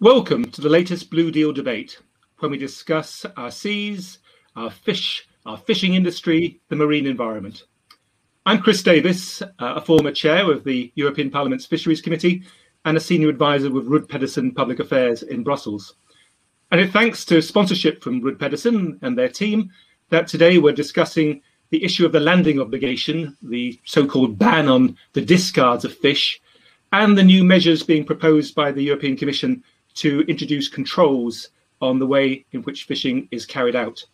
Welcome to the latest Blue Deal debate, when we discuss our seas, our fish, our fishing industry, the marine environment. I'm Chris Davies, uh, a former chair of the European Parliament's Fisheries Committee and a senior advisor with Rud Pedersen Public Affairs in Brussels. And it's thanks to sponsorship from Rud Pedersen and their team that today we're discussing the issue of the landing obligation, the so called ban on the discards of fish, and the new measures being proposed by the European Commission to introduce controls on the way in which fishing is carried out.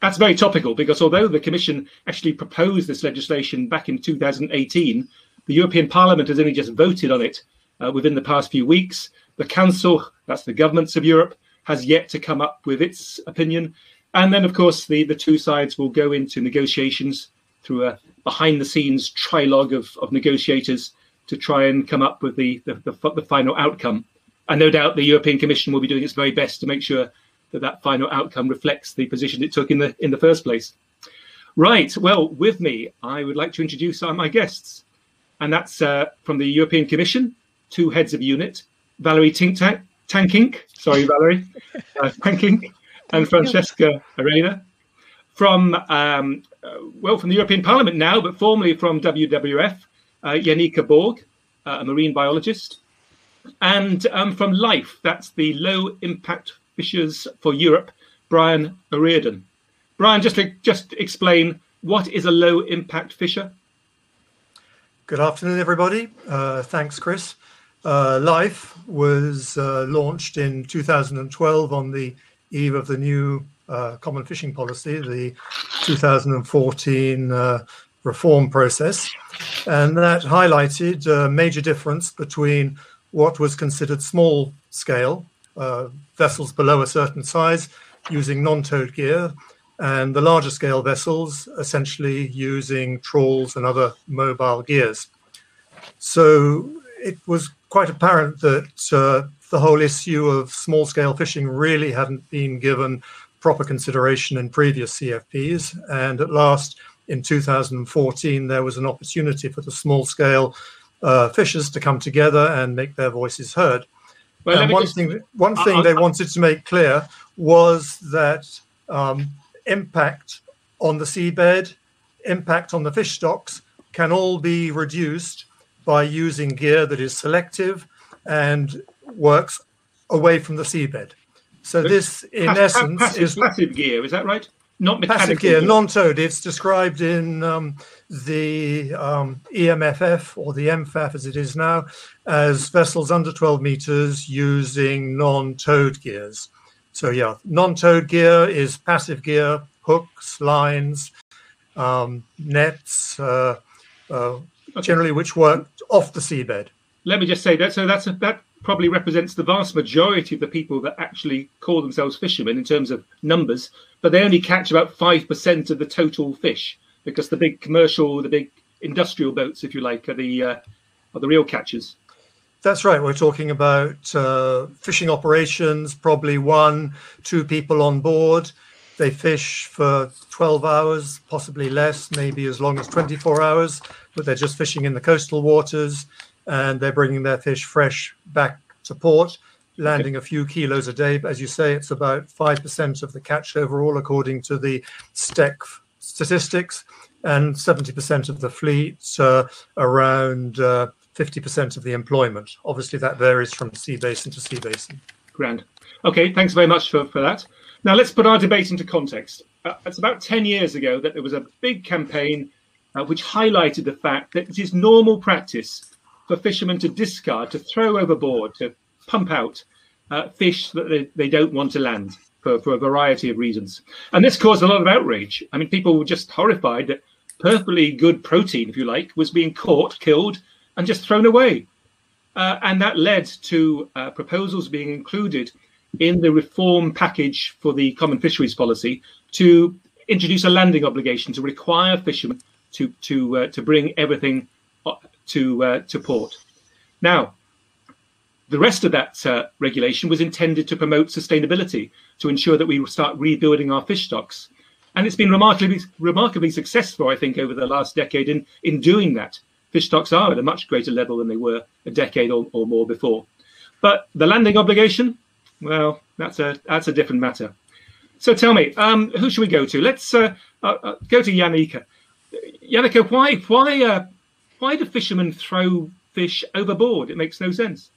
That's very topical because although the Commission actually proposed this legislation back in 2018, the European Parliament has only just voted on it uh, within the past few weeks. The Council, that's the governments of Europe, has yet to come up with its opinion. And then, of course, the, the two sides will go into negotiations through a behind the scenes trilogue of, of negotiators to try and come up with the, the, the, the final outcome. And no doubt the European Commission will be doing its very best to make sure that that final outcome reflects the position it took in the in the first place. Right. Well, with me, I would like to introduce my guests, and that's uh, from the European Commission, two heads of unit, Valerie Tinktank, Tankink, sorry, Valerie, uh, Tankink, and Francesca Arena, from um, uh, well, from the European Parliament now, but formerly from WWF, uh, Janica Borg, uh, a marine biologist, and um, from Life, that's the Low Impact Fishers for Europe, Brian O'Riordan. Brian, just to, just explain what is a low impact fisher? Good afternoon, everybody. Uh, thanks, Chris. Uh, Life was uh, launched in 2012 on the eve of the new uh, common fishing policy, the 2014 uh, reform process. And that highlighted a major difference between what was considered small scale uh, vessels below a certain size using non-towed gear and the larger scale vessels essentially using trawls and other mobile gears. So it was quite apparent that uh, the whole issue of small scale fishing really hadn't been given proper consideration in previous CFPs. And at last, in 2014, there was an opportunity for the small scale uh, fishers to come together and make their voices heard. Well, and one just, thing, one thing they wanted to make clear was that um, impact on the seabed, impact on the fish stocks can all be reduced by using gear that is selective and works away from the seabed. So this, in essence, passive, is passive gear. Is that right? Not mechanical. Passive gear, non-towed. It's described in um, the um, EMFF or the EMFAF as it is now as vessels under 12 meters using non-towed gears. So yeah, non-towed gear is passive gear, hooks, lines, um, nets, uh, uh, okay. generally which work off the seabed. Let me just say that. So that's a, that probably represents the vast majority of the people that actually call themselves fishermen in terms of numbers, but they only catch about 5% of the total fish because the big commercial, the big industrial boats, if you like, are the, uh, are the real catchers. That's right. We're talking about uh, fishing operations, probably one, two people on board. They fish for 12 hours, possibly less, maybe as long as 24 hours, but they're just fishing in the coastal waters and they're bringing their fish fresh back to port, landing a few kilos a day. But as you say, it's about 5% of the catch overall, according to the STECF statistics, and 70% of the fleet, uh, around uh, 50% of the employment. Obviously, that varies from sea basin to sea basin. Grand. Okay, thanks very much for, for that. Now, let's put our debate into context. Uh, it's about 10 years ago that there was a big campaign uh, which highlighted the fact that it is normal practice for fishermen to discard, to throw overboard, to pump out uh, fish that they, they don't want to land for, for a variety of reasons. And this caused a lot of outrage. I mean, people were just horrified that perfectly good protein, if you like, was being caught, killed, and just thrown away. Uh, and that led to uh, proposals being included in the reform package for the common fisheries policy to introduce a landing obligation to require fishermen to to uh, to bring everything to uh, to port. Now, the rest of that uh, regulation was intended to promote sustainability, to ensure that we start rebuilding our fish stocks, and it's been remarkably remarkably successful, I think, over the last decade in in doing that. Fish stocks are at a much greater level than they were a decade or, or more before. But the landing obligation, well, that's a that's a different matter. So tell me, um, who should we go to? Let's uh, uh, uh go to Janica. Janica, why why uh, why do fishermen throw fish overboard? It makes no sense.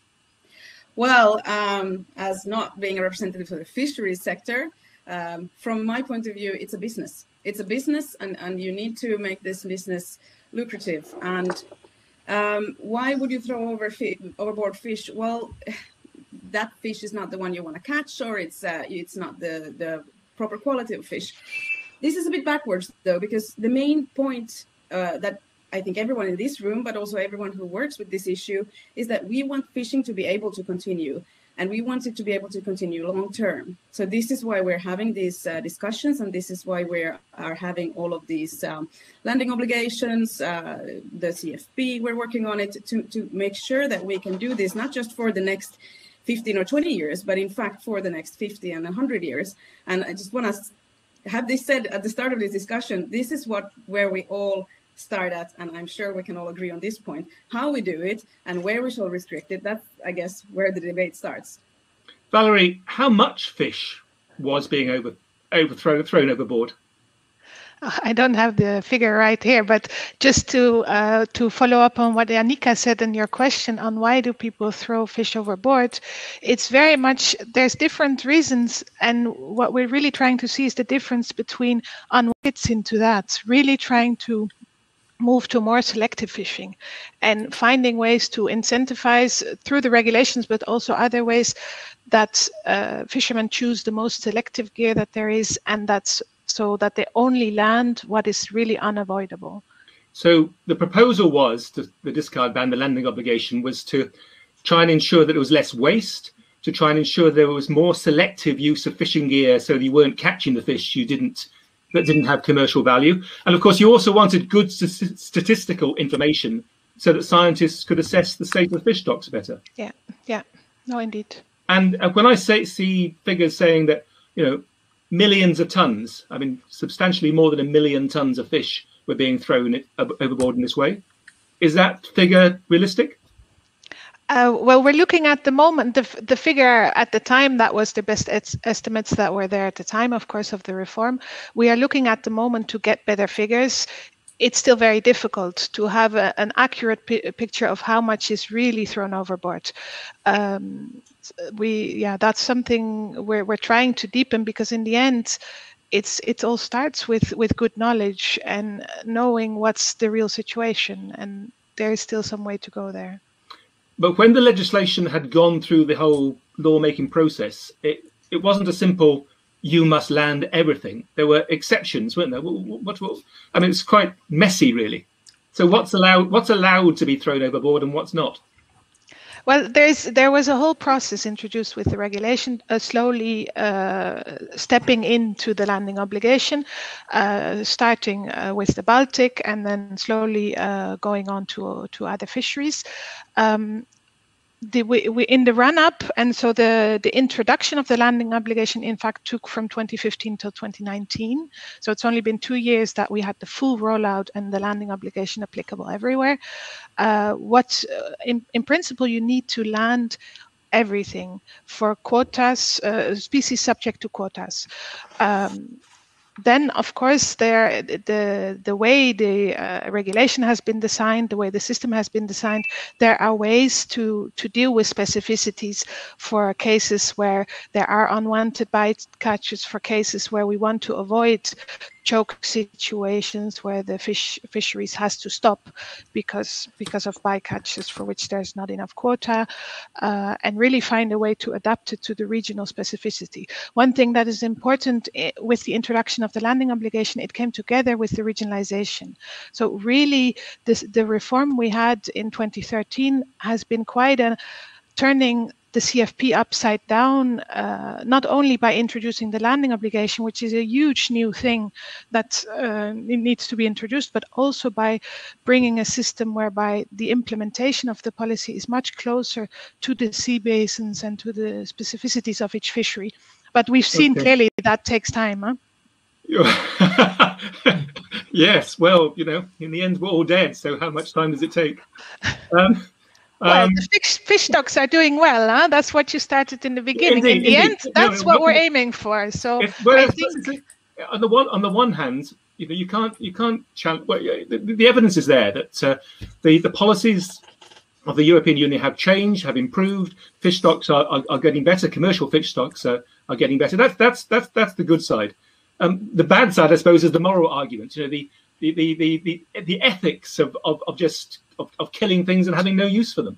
Well, um, as not being a representative for the fisheries sector, um, from my point of view, it's a business. It's a business, and, and you need to make this business lucrative. And um, why would you throw over fi- overboard fish? Well, that fish is not the one you want to catch, or it's uh, it's not the the proper quality of fish. This is a bit backwards though, because the main point uh, that I think everyone in this room, but also everyone who works with this issue, is that we want fishing to be able to continue and we want it to be able to continue long term. So this is why we're having these uh, discussions, and this is why we are having all of these um, landing obligations, uh, the CFP. We're working on it to to make sure that we can do this not just for the next 15 or 20 years, but in fact for the next 50 and 100 years. And I just want to have this said at the start of this discussion. This is what where we all start at, and I'm sure we can all agree on this point, how we do it and where we shall restrict it. That's, I guess, where the debate starts. Valerie, how much fish was being over, overthrown thrown overboard? I don't have the figure right here, but just to uh, to follow up on what Janica said in your question on why do people throw fish overboard, it's very much there's different reasons, and what we're really trying to see is the difference between on what fits into that. Really trying to move to more selective fishing and finding ways to incentivize through the regulations, but also other ways that uh, fishermen choose the most selective gear that there is, and that's so that they only land what is really unavoidable. So the proposal was to the discard ban, the landing obligation was to try and ensure that there was less waste, to try and ensure there was more selective use of fishing gear so that you weren't catching the fish you didn't that didn't have commercial value. And of course, you also wanted good st- statistical information so that scientists could assess the state of the fish stocks better. Yeah, yeah, no, indeed. And uh, when I say see figures saying that you know millions of tons, I mean substantially more than a million tons of fish were being thrown overboard in this way, is that figure realistic? Uh, well, we're looking at the moment, the, the figure at the time that was the best estimates that were there at the time, of course, of the reform. We are looking at the moment to get better figures. It's still very difficult to have a, an accurate picture of how much is really thrown overboard. Um, we, yeah, that's something we're, we're trying to deepen because in the end, it's it all starts with with good knowledge and knowing what's the real situation, and there is still some way to go there. But when the legislation had gone through the whole lawmaking process, it, it wasn't a simple you must land everything. There were exceptions, weren't there? What, what, what, I mean, it's quite messy, really. So what's allowed? What's allowed to be thrown overboard, and what's not? Well, there's there was a whole process introduced with the regulation, uh, slowly uh, stepping into the landing obligation, uh, starting uh, with the Baltic and then slowly uh, going on to to other fisheries. Um, the, we, we, in the run up, and so the, the introduction of the landing obligation, in fact, took from 2015 till 2019. So it's only been two years that we had the full rollout and the landing obligation applicable everywhere. Uh, what, uh, in, in principle, you need to land everything for quotas, uh, species subject to quotas. Um, then of course there the the way the uh, regulation has been designed the way the system has been designed there are ways to to deal with specificities for cases where there are unwanted bycatches for cases where we want to avoid choke situations where the fish fisheries has to stop because because of bycatches for which there's not enough quota uh, and really find a way to adapt it to the regional specificity. One thing that is important eh, with the introduction of the landing obligation it came together with the regionalization. So really this the reform we had in 2013 has been quite a turning the CFP upside down, uh, not only by introducing the landing obligation, which is a huge new thing that uh, needs to be introduced, but also by bringing a system whereby the implementation of the policy is much closer to the sea basins and to the specificities of each fishery. But we've seen okay. clearly that takes time. Huh? yes, well, you know, in the end, we're all dead. So, how much time does it take? Um, Well, um, the fish, fish stocks are doing well, huh? That's what you started in the beginning. Indeed, in the indeed. end, that's no, what we're aiming for. So well, I think on the one on the one hand, you know, you can't you can't challenge. Well, the, the, evidence is there that uh, the the policies of the European Union have changed, have improved. Fish stocks are, are, are getting better. Commercial fish stocks are, are getting better. That's that's that's that's the good side. Um, the bad side, I suppose, is the moral argument. You know, the the the the the, ethics of, of, of just of, of killing things and having no use for them.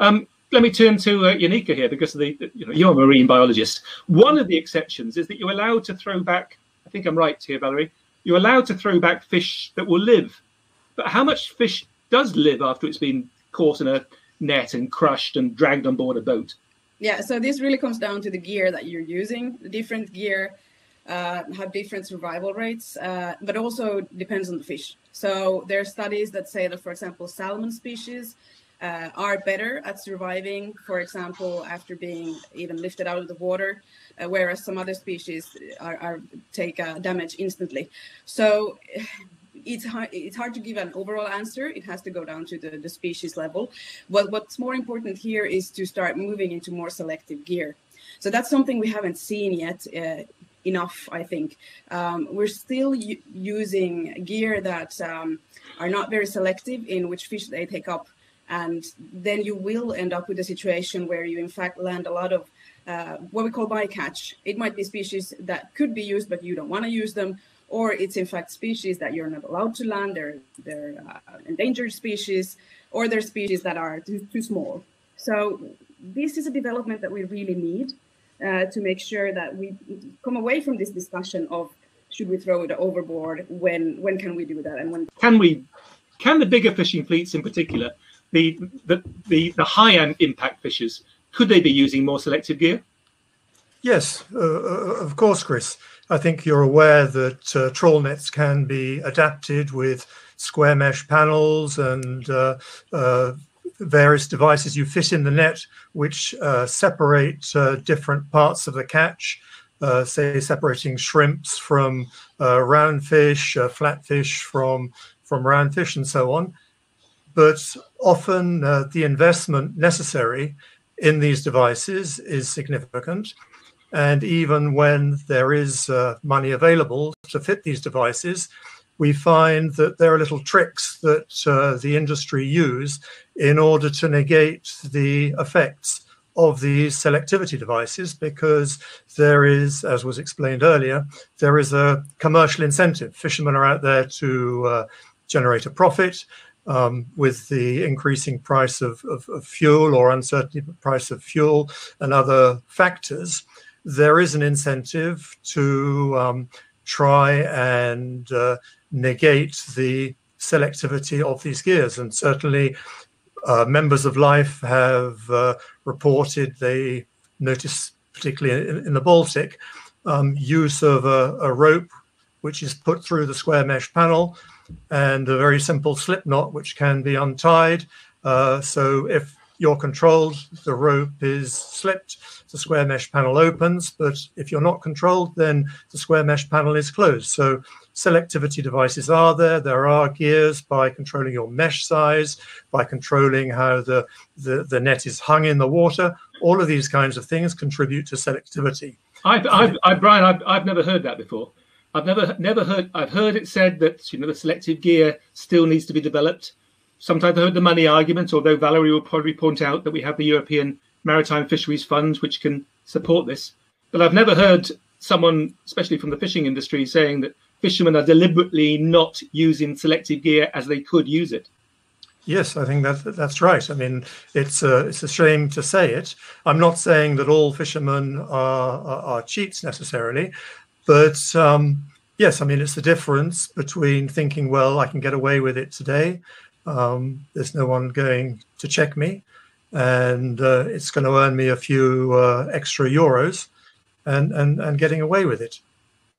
Um, let me turn to uh, Janica here because the, the, you know you're a marine biologist. One of the exceptions is that you're allowed to throw back. I think I'm right here, Valerie. You're allowed to throw back fish that will live, but how much fish does live after it's been caught in a net and crushed and dragged on board a boat? Yeah, so this really comes down to the gear that you're using. The different gear have different survival rates, uh, but also depends on the fish. So there are studies that say that, for example, salmon species uh, are better at surviving, for example, after being even lifted out of the water, uh, whereas some other species are, are take uh, damage instantly. So it's hard, it's hard to give an overall answer. It has to go down to the, the species level. But what's more important here is to start moving into more selective gear. So that's something we haven't seen yet uh, enough, I think. Um, we're still using gear that um, are not very selective in which fish they take up. And then you will end up with a situation where you, in fact, land a lot of uh, what we call bycatch. It might be species that could be used, but you don't want to use them, or it's in fact species that you're not allowed to land. They're they're uh, endangered species, or they're species that are too, too small. So this is a development that we really need uh, to make sure that we come away from this discussion of should we throw it overboard? When when can we do that? And when can we? Can the bigger fishing fleets, in particular, the the the, the high end impact fishers, could they be using more selective gear? Yes, uh, uh, of course, Chris. I think you're aware that uh, trawl nets can be adapted with square mesh panels and uh, uh, various devices you fit in the net which uh, separate uh, different parts of the catch, uh, say separating shrimps from uh, roundfish, uh, flatfish from, from round fish, and so on. But often the investment necessary in these devices is significant. And even when there is money available to fit these devices, we find that there are little tricks that uh, the industry use in order to negate the effects of these selectivity devices because there is, as was explained earlier, there is a commercial incentive. Fishermen are out there to uh, generate a profit. Um, with the increasing price of, of, of fuel or uncertainty price of fuel and other factors, there is an incentive to um, try and uh, negate the selectivity of these gears. And certainly, uh, members of Life have uh, reported they notice, particularly in, in the Baltic, um, use of a, a, rope which is put through the square mesh panel and a very simple slip knot which can be untied. Uh, so if you're controlled, the rope is slipped, the square mesh panel opens, but if you're not controlled, then the square mesh panel is closed. So selectivity devices are there. There are gears by controlling your mesh size, by controlling how the, the, the net is hung in the water. All of these kinds of things contribute to selectivity. I've, I've, I, Brian, I've, I've never heard that before. I've never never heard. I've heard it said that you know the selective gear still needs to be developed. Sometimes I've heard the money argument, although Valerie will probably point out that we have the European Maritime Fisheries Fund, which can support this. But I've never heard someone, especially from the fishing industry, saying that fishermen are deliberately not using selective gear as they could use it. Yes, I think that that's right. I mean, it's a, it's a shame to say it. I'm not saying that all fishermen are, are, are cheats necessarily, but um, yes, I mean, it's the difference between thinking, well, I can get away with it today. Um, there's no one going to check me, and uh, it's going to earn me a few uh, extra euros, and, and and getting away with it.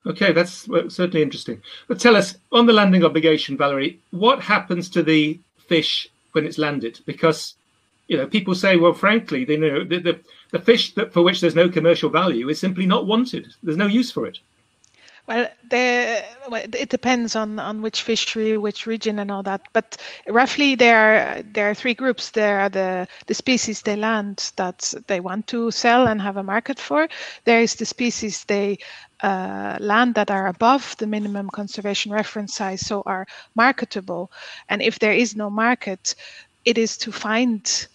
Okay, that's certainly interesting. But tell us on the landing obligation, Valerie, what happens to the fish when it's landed? Because you know, people say, well, frankly, they know the, the, the fish that for which there's no commercial value is simply not wanted. There's no use for it. Well, it depends on, on which fishery, which region, and all that. But roughly, there are there are three groups. There are the the species they land that they want to sell and have a market for. There is the species they uh, land that are above the minimum conservation reference size, so are marketable. And if there is no market, it is to find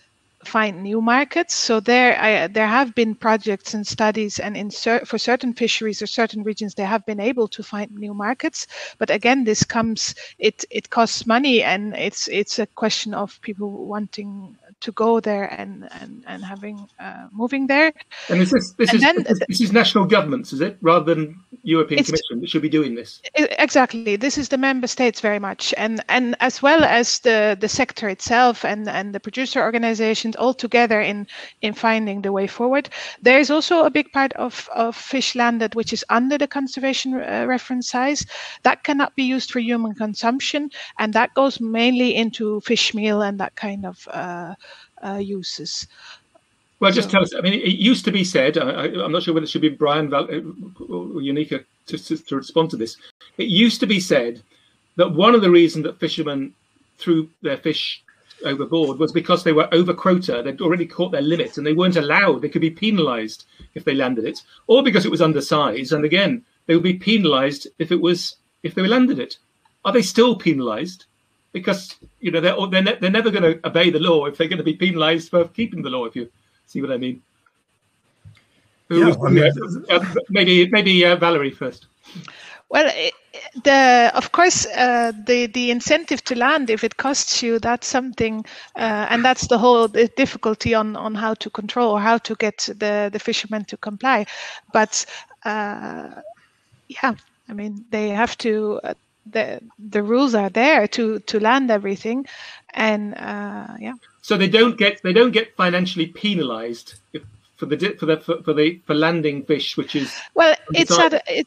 find new markets. So there, I, there have been projects and studies, and in cer- for certain fisheries or certain regions, they have been able to find new markets. But again, this comes it it costs money, and it's it's a question of people wanting to go there and and and having uh, moving there. And is this this and is then, this, this, is national governments, is it, rather than European Commission that should be doing this? Exactly. This is the member states very much, and and as well as the the sector itself and and the producer organizations all together in in finding the way forward. There is also a big part of of fish landed which is under the conservation uh, reference size that cannot be used for human consumption, and that goes mainly into fish meal and that kind of. Uh, uh, uses. Well, just so. tell us. I mean, it used to be said. I, am not sure whether it should be Brian Val- uh, or Janica to, to, to, respond to this. It used to be said that one of the reasons that fishermen threw their fish overboard was because they were over quota. They'd already caught their limit and they weren't allowed. They could be penalised if they landed it, or because it was undersized. And again, they would be penalised if it was if they landed it. Are they still penalised? Because you know they're they're, ne- they're never going to obey the law if they're going to be penalised for keeping the law. If you see what I mean. Yeah, I mean, uh, maybe maybe uh, Valerie first. Well, the of course uh, the the incentive to land if it costs you that's something, uh, and that's the whole difficulty on on how to control or how to get the the fishermen to comply. But uh, yeah, I mean they have to uh, the the rules are there to to land everything, and uh, yeah. So they don't get they don't get financially penalised for the for the for, for the for landing fish, which is well, it's at it,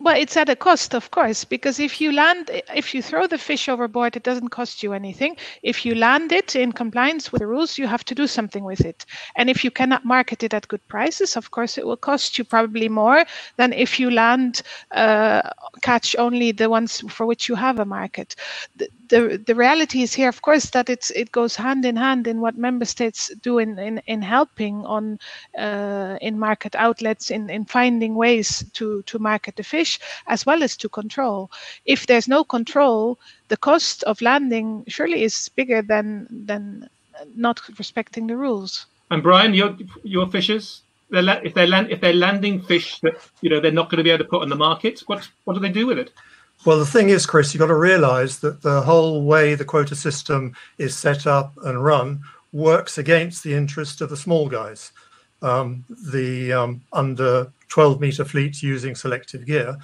well, it's at a cost, of course, because if you land, if you throw the fish overboard, it doesn't cost you anything. If you land it in compliance with the rules, you have to do something with it. And if you cannot market it at good prices, of course, it will cost you probably more than if you land, uh, catch only the ones for which you have a market. The, the, the reality is here, of course, that it's it goes hand in hand in what member states do in in, in helping on uh, in market outlets in in finding ways to to market the fish as well as to control. If there's no control, the cost of landing surely is bigger than than not respecting the rules. And Brian, your your fishers, they're if they're land, if they're landing fish that you know they're not going to be able to put on the market, what what do they do with it? Well, the thing is, Chris, you've got to realize that the whole way the quota system is set up and run works against the interest of the small guys. Um, the um, under 12 meter fleets using selective gear,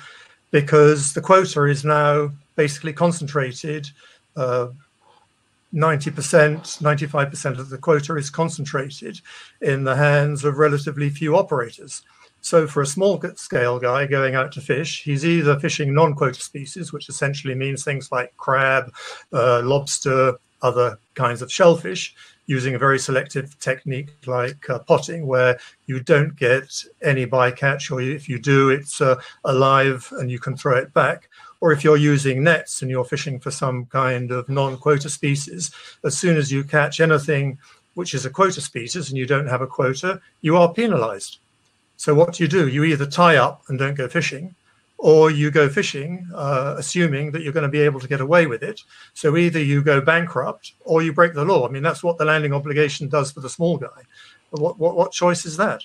because the quota is now basically concentrated. Uh, 90%, 95% of the quota is concentrated in the hands of relatively few operators. So for a small scale guy going out to fish, he's either fishing non-quota species, which essentially means things like crab, uh, lobster, other kinds of shellfish, using a very selective technique like uh, potting, where you don't get any bycatch, or if you do, it's uh, alive and you can throw it back. Or if you're using nets and you're fishing for some kind of non-quota species, as soon as you catch anything which is a quota species and you don't have a quota, you are penalized. So what do you do? You either tie up and don't go fishing, or you go fishing, uh, assuming that you're going to be able to get away with it. So either you go bankrupt or you break the law. I mean, that's what the landing obligation does for the small guy. What what, what choice is that?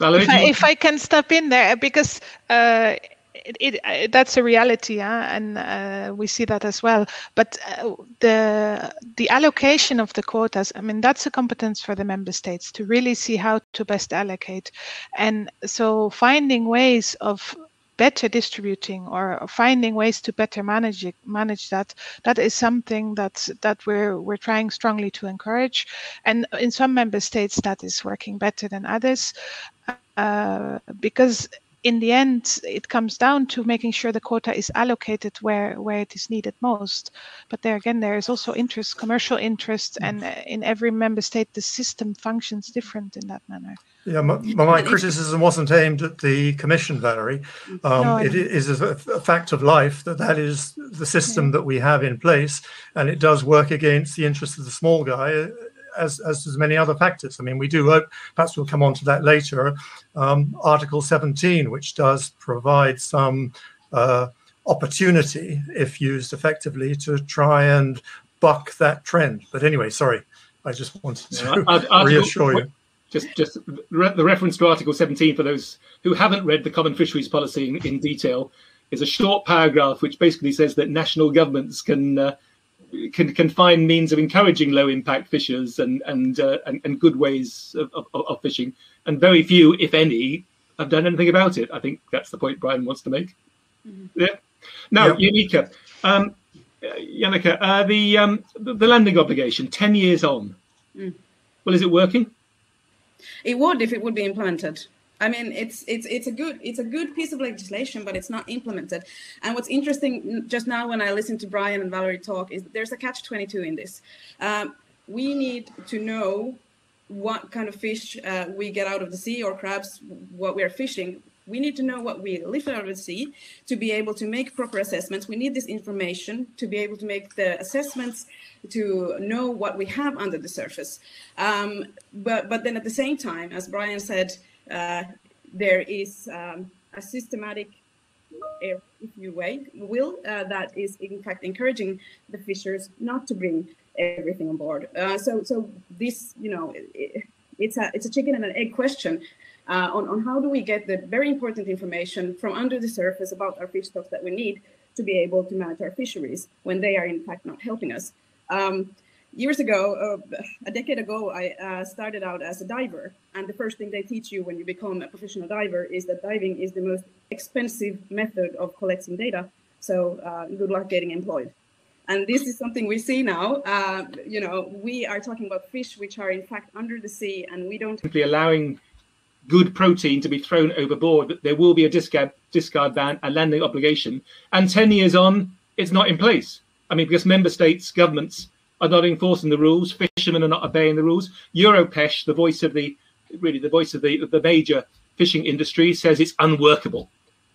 If I, if I can step in there, because uh, it, it, uh, that's a reality, and uh, we see that as well. But uh, the the allocation of the quotas, I mean, that's a competence for the member states to really see how to best allocate, and so finding ways of better distributing or finding ways to better manage it, manage that that is something that that we're we're trying strongly to encourage. And in some member states that is working better than others uh, because in the end, it comes down to making sure the quota is allocated where where it is needed most. But there again, there is also interest, commercial interest, mm. and uh, in every member state, the system functions different in that manner. Yeah, my, my criticism wasn't aimed at the commission, Valerie. Um, no, it is a, a, fact of life that that is the system yeah. that we have in place, and it does work against the interests of the small guy as as does many other factors. I mean, we do hope, perhaps we'll come on to that later, um, Article 17, which does provide some uh, opportunity, if used effectively, to try and buck that trend. But anyway, sorry, I just wanted to yeah, reassure you. Just, just the reference to Article 17 for those who haven't read the Common Fisheries Policy in, in detail is a short paragraph which basically says that national governments can uh, can can find means of encouraging low impact fishers and and uh, and, and, good ways of, of, of, fishing, and very few, if any, have done anything about it. I think that's the point Brian wants to make. Mm-hmm. Yeah. Now, yep. um, Janica, uh, the, um, the, the landing obligation, ten years on. Mm. Well, is it working? It would if it would be implemented. I mean, it's it's it's a good it's a good piece of legislation, but it's not implemented. And what's interesting just now when I listen to Brian and Valerie talk is there's a catch twenty two in this. Um, we need to know what kind of fish uh, we get out of the sea or crabs what we are fishing we need to know what we lift out of the sea to be able to make proper assessments we need this information to be able to make the assessments to know what we have under the surface um, but but then at the same time as brian said there is um, a systematic if you wait, will uh, that is in fact encouraging the fishers not to bring everything on board. Uh, so, so this, you know, it, it's a it's a chicken and an egg question uh, on on how do we get the very important information from under the surface about our fish stocks that we need to be able to manage our fisheries when they are in fact not helping us. Um, years ago, uh, a decade ago, I uh, started out as a diver. And the first thing they teach you when you become a professional diver is that diving is the most expensive method of collecting data. So uh, good luck getting employed. And this is something we see now. Uh, you know, we are talking about fish which are in fact under the sea, and we don't simply allowing good protein to be thrown overboard. There will be a discard discard ban, a landing obligation, and ten years on, it's not in place. I mean, because member states, governments are not enforcing the rules. Fishermen are not obeying the rules. Europêche, the voice of the really the voice of the the major fishing industry, says it's unworkable.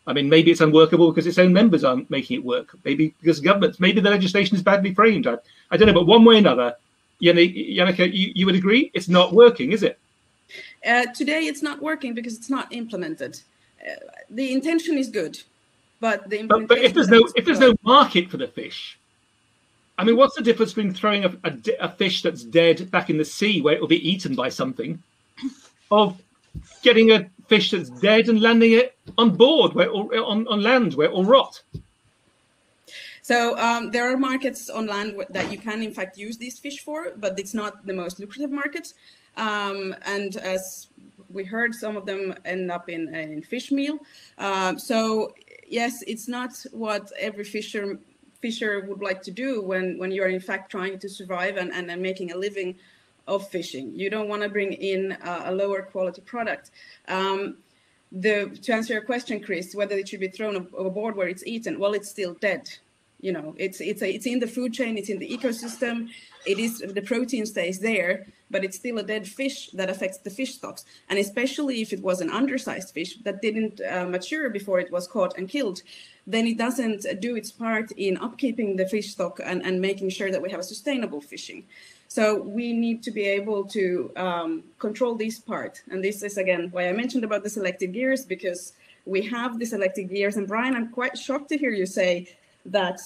I mean, maybe it's unworkable because its own members aren't making it work. Maybe because governments, maybe the legislation is badly framed. I, I don't know, but one way or another, Janica, you, you would agree it's not working, is it? Uh, today, it's not working because it's not implemented. Uh, the intention is good, but the but, but if there's no if there's no market for the fish, I mean, what's the difference between throwing a, a, a, fish that's dead back in the sea where it will be eaten by something, of getting a fish that's dead and landing it on board where or on, on land where it will rot? So um, there are markets on land that you can in fact use these fish for, but it's not the most lucrative market. Um, and as we heard, some of them end up in, in fish meal. Um, so yes, it's not what every fisher fisher would like to do when when you're in fact trying to survive and, and, and making a living of fishing. You don't want to bring in a, lower quality product. Um, the to answer your question, Chris, whether it should be thrown overboard where it's eaten, well, it's still dead. You know, it's it's a, it's in the food chain, it's in the ecosystem. It is the protein stays there, but it's still a dead fish that affects the fish stocks. And especially if it was an undersized fish that didn't uh, mature before it was caught and killed, then it doesn't do its part in upkeeping the fish stock and, and making sure that we have a sustainable fishing. So we need to be able to um, control this part. And this is again why I mentioned about the selected gears, because we have the selected gears. And Brian, I'm quite shocked to hear you say that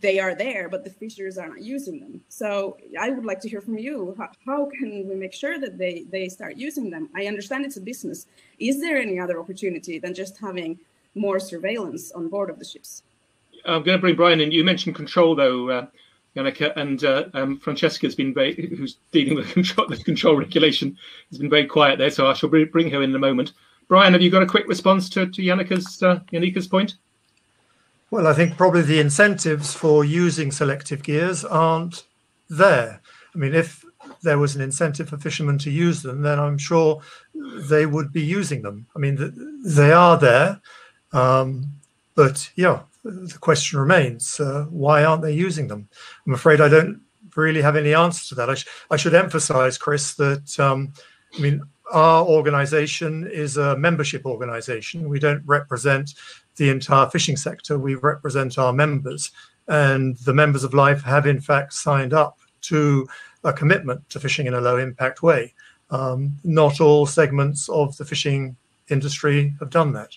they are there, but the fishers are not using them. So I would like to hear from you. How, how, can we make sure that they, they start using them? I understand it's a business. Is there any other opportunity than just having more surveillance on board of the ships. I'm going to bring Brian in. You mentioned control, though, uh, Janica, and uh, um, Francesca's been very, who's dealing with control, the control regulation, has been very quiet there. So I shall bring her in, in a moment. Brian, have you got a quick response to, to Janica's, uh, Janica's point? Well, I think probably the incentives for using selective gears aren't there. I mean, if there was an incentive for fishermen to use them, then I'm sure they would be using them. I mean, they are there, um, but yeah, the question remains: uh, why aren't they using them? I'm afraid I don't really have any answer to that. I, sh- I should emphasize, Chris, that um, I mean our organization is a membership organization. We don't represent the entire fishing sector. We represent our members, and the members of Life have in fact signed up to a commitment to fishing in a low impact way. Um, not all segments of the fishing industry have done that.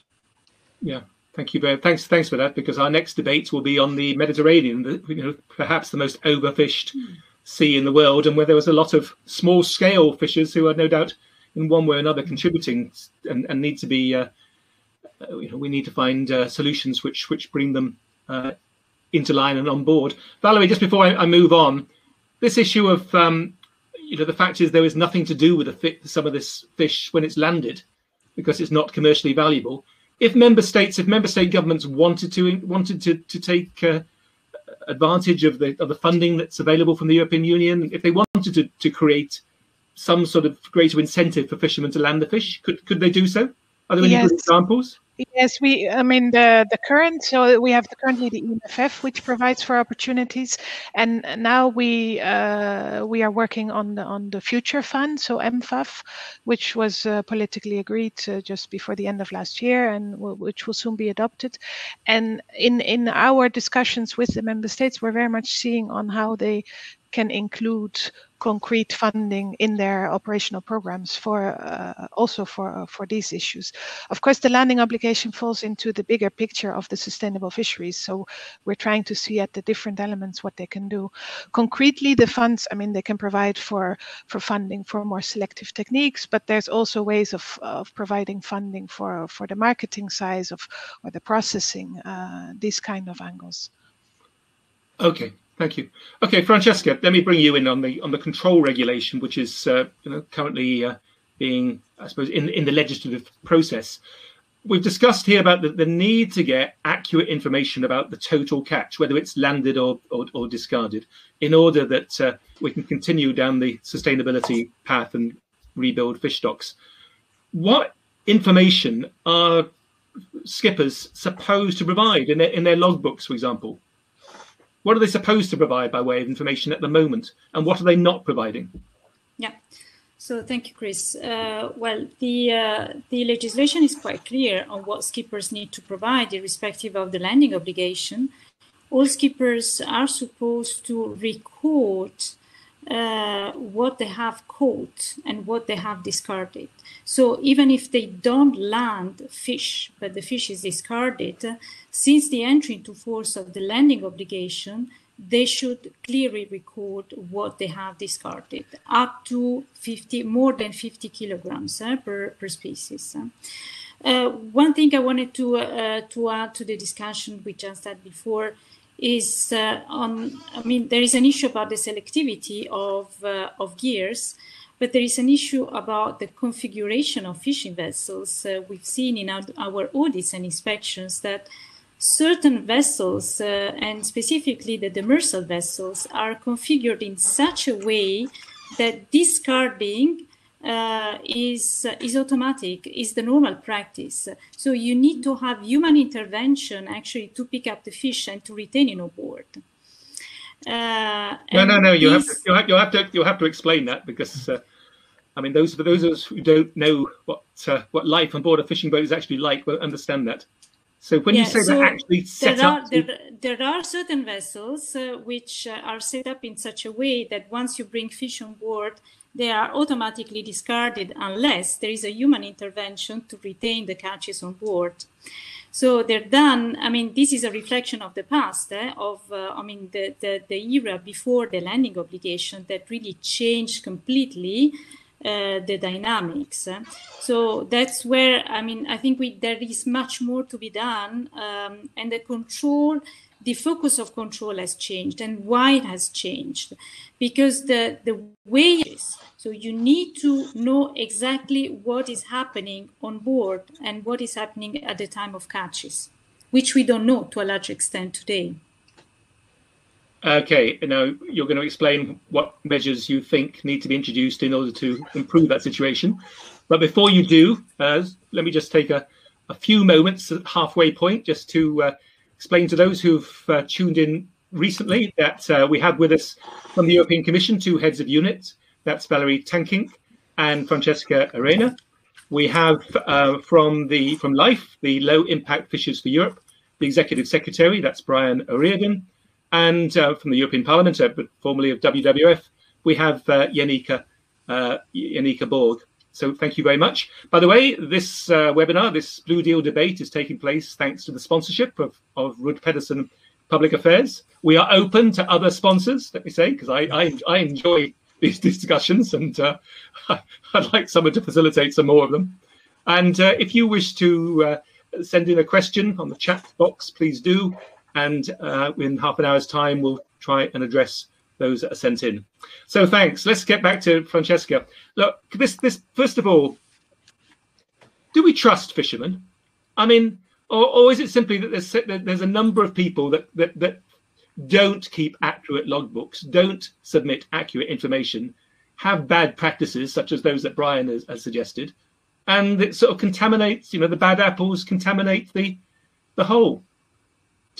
Yeah, thank you. Very Thanks, thanks for that. Because our next debate will be on the Mediterranean, the, you know, perhaps the most overfished sea in the world, and where there was a lot of small scale fishers who are no doubt, in one way or another, contributing and, and need to be. Uh, you know, we need to find uh, solutions which which bring them uh, into line and on board. Valerie, just before I, I move on, this issue of um, you know the fact is there is nothing to do with the fit, some of this fish when it's landed because it's not commercially valuable. If member states, if member state governments wanted to wanted to to take uh, advantage of the of the funding that's available from the European Union, if they wanted to to create some sort of greater incentive for fishermen to land the fish, could could they do so? Are there any yes. good examples? Yes, we. I mean the the current. So we have the, currently the EMFF, which provides for opportunities, and now we uh, we are working on the on the future fund, so EMFAF, which was uh, politically agreed uh, just before the end of last year, and which will soon be adopted. And in in our discussions with the member states, we're very much seeing on how they can include concrete funding in their operational programs for uh, also for for these issues. Of course, the landing obligation falls into the bigger picture of the sustainable fisheries. So we're trying to see at the different elements what they can do. Concretely, the funds, I mean, they can provide for for funding for more selective techniques, but there's also ways of of providing funding for for the marketing size of or the processing uh, these kind of angles. Okay, Thank you. Okay, Francesca, let me bring you in on the on the control regulation, which is uh, you know currently uh, being, I suppose, in in the legislative process. We've discussed here about the, the need to get accurate information about the total catch, whether it's landed or or, or discarded, in order that uh, we can continue down the sustainability path and rebuild fish stocks. What information are skippers supposed to provide in their in their logbooks, for example? What are they supposed to provide by way of information at the moment, and what are they not providing? Yeah. So thank you, Chris. Uh, well, the uh, the legislation is quite clear on what skippers need to provide, irrespective of the landing obligation. All skippers are supposed to record uh, what they have caught and what they have discarded. So even if they don't land fish, but the fish is discarded, since the entry into force of the landing obligation, they should clearly record what they have discarded, up to 50, more than 50 kilograms uh, per, per species. Uh, one thing I wanted to uh, to add to the discussion we just had before is uh, on. I mean, there is an issue about the selectivity of uh, of gears, but there is an issue about the configuration of fishing vessels. Uh, we've seen in our, our, audits and inspections that certain vessels, uh, and specifically the demersal vessels, are configured in such a way that discarding uh, is uh, is automatic, is the normal practice. So you need to have human intervention actually to pick up the fish and to retain it on board. Uh, no, no, no. You have to you have, you have to you have to explain that because uh, I mean those for those of us who don't know what uh, what life on board a fishing boat is actually like will understand that. So when yeah, you say so that actually set there up, are, there, there, are certain vessels uh, which uh, are set up in such a way that once you bring fish on board, they are automatically discarded unless there is a human intervention to retain the catches on board. So they're done. I mean, this is a reflection of the past, eh, of uh, I mean, the, the, the era before the landing obligation that really changed completely uh, the dynamics. Eh. So that's where I mean, I think we, there is much more to be done, um, and the control the focus of control has changed and why it has changed because the the way so you need to know exactly what is happening on board and what is happening at the time of catches which we don't know to a large extent today Okay, now you're going to explain what measures you think need to be introduced in order to improve that situation. But before you do, uh, let me just take a, a few moments at halfway point just to uh, explain to those who've uh, tuned in recently that uh, we have with us from the European Commission two heads of unit. That's Valerie Tankink and Francesca Arena. We have uh, from the from Life, the Low Impact Fishers for Europe, the Executive Secretary, that's Brian O'Riordan and uh, from the European Parliament, uh, but formerly of WWF, we have uh, Janica, uh, Janica Borg. So thank you very much. By the way, this uh, webinar, this Blue Deal debate is taking place thanks to the sponsorship of, of Rud Pedersen Public Affairs. We are open to other sponsors, let me say, because I, I, I, enjoy these discussions and uh, I'd like someone to facilitate some more of them. And uh, if you wish to uh, send in a question on the chat box, please do and uh, in half an hour's time, we'll try and address those that are sent in. So thanks. Let's get back to Francesca. Look, this this first of all, do we trust fishermen? I mean, or, or is it simply that there's there's a number of people that that that don't keep accurate logbooks, don't submit accurate information, have bad practices such as those that Brian has, has suggested, and it sort of contaminates. You know, the bad apples contaminate the the whole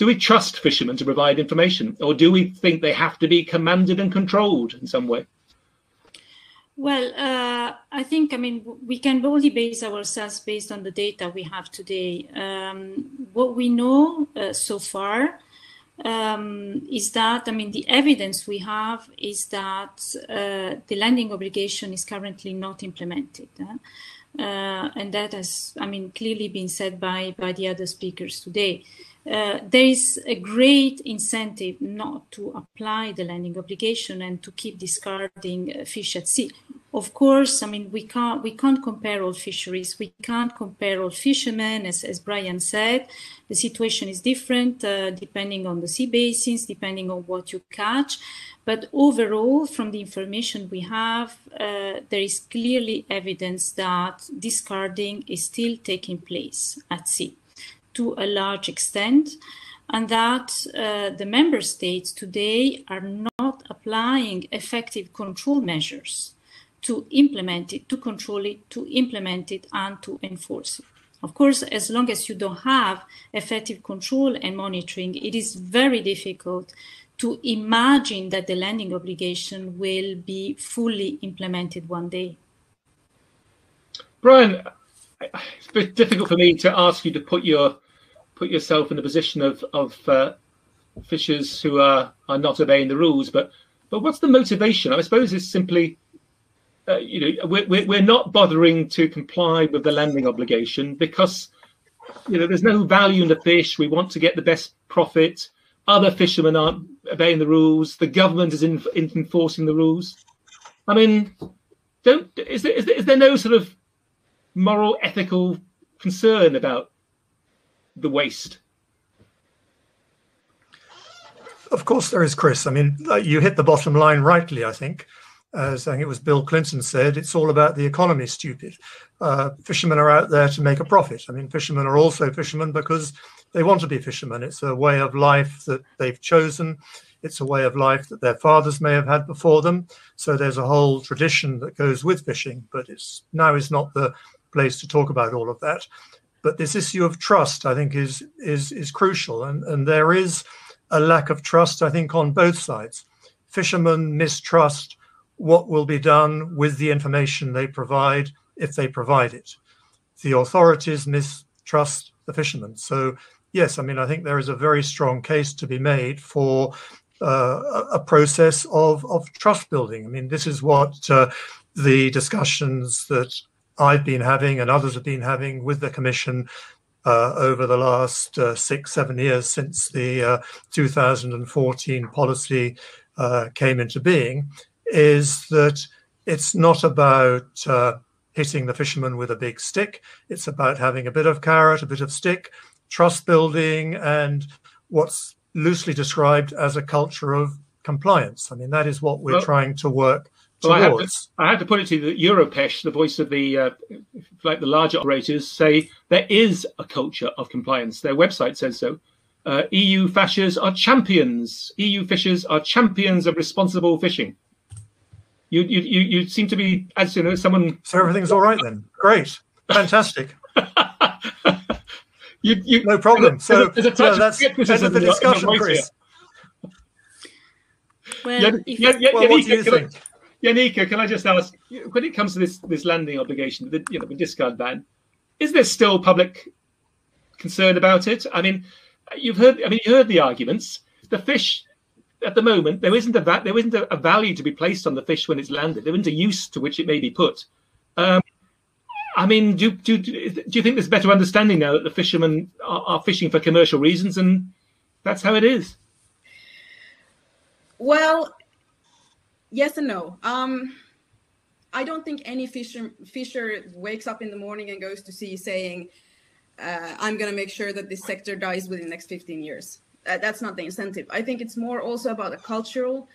do we trust fishermen to provide information, or do we think they have to be commanded and controlled in some way? Well, uh, I think, I mean, we can only base ourselves based on the data we have today. Um, what we know uh, so far um, is that, I mean, the evidence we have is that uh, the landing obligation is currently not implemented. Uh, and that has, I mean, clearly been said by, by the other speakers today uh, there is a great incentive not to apply the landing obligation and to keep discarding uh, fish at sea. Of course, I mean we can't we can't compare all fisheries. We can't compare all fishermen, as, as Brian said. The situation is different uh, depending on the sea basins, depending on what you catch. But overall, from the information we have, uh, there is clearly evidence that discarding is still taking place at sea to a large extent, and that uh, the member states today are not applying effective control measures to implement it, to control it, to implement it, and to enforce it. Of course, as long as you don't have effective control and monitoring, it is very difficult to imagine that the landing obligation will be fully implemented one day. Brian, it's a bit difficult for me to ask you to put your put yourself in the position of of uh, fishers who are are not obeying the rules. But but what's the motivation? I suppose it's simply. Uh, you know, we're, we're not bothering to comply with the landing obligation because, you know, there's no value in the fish. We want to get the best profit. Other fishermen aren't obeying the rules. The government is in, in enforcing the rules. I mean, don't is there, is there is there no sort of moral, ethical concern about the waste? Of course, there is, Chris. I mean, you hit the bottom line rightly, I think. As I think it was Bill Clinton said, it's all about the economy, stupid. Uh, fishermen are out there to make a profit. I mean, fishermen are also fishermen because they want to be fishermen. It's a way of life that they've chosen. It's a way of life that their fathers may have had before them. So there's a whole tradition that goes with fishing, but it's now is not the place to talk about all of that. But this issue of trust, I think, is is is crucial, and and there is a lack of trust, I think, on both sides. Fishermen mistrust what will be done with the information they provide if they provide it. The authorities mistrust the fishermen. So, yes, I mean, I think there is a very strong case to be made for uh, a process of, of trust building. I mean, this is what uh, the discussions that I've been having and others have been having with the Commission uh, over the last uh, six, seven years since the uh, 2014 policy uh, came into being is that it's not about uh, hitting the fisherman with a big stick. It's about having a bit of carrot, a bit of stick, trust building, and what's loosely described as a culture of compliance. I mean, that is what we're well, trying to work well, I have, to, I have, to, put it to you that Europêche, the voice of the uh, like the larger operators, say there is a culture of compliance. Their website says so. uh, EU fishers are champions. EU fishers are champions of responsible fishing. You, you, you, you seem to be, as you know, someone. So everything's all right then. Great, fantastic. you, you, no problem. So, there's a, there's a that's end of the discussion, Chris. Well, yeah, yeah, yeah, well, what do you can think? I, Janica, can I just ask, when it comes to this this landing obligation, the, you know, the discard ban, is there still public concern about it? I mean, you've heard. I mean, you heard the arguments. The fish at the moment there isn't a va- there isn't a, a, value to be placed on the fish when it's landed. There isn't a use to which it may be put. Um, I mean, do, do do you think there's better understanding now that the fishermen are, are fishing for commercial reasons and that's how it is? Well, yes and no. Um, I don't think any fisher fisher wakes up in the morning and goes to sea saying, uh, "I'm going to make sure that this sector dies within the next 15 years." Uh, that's not the incentive. I think it's more also about a cultural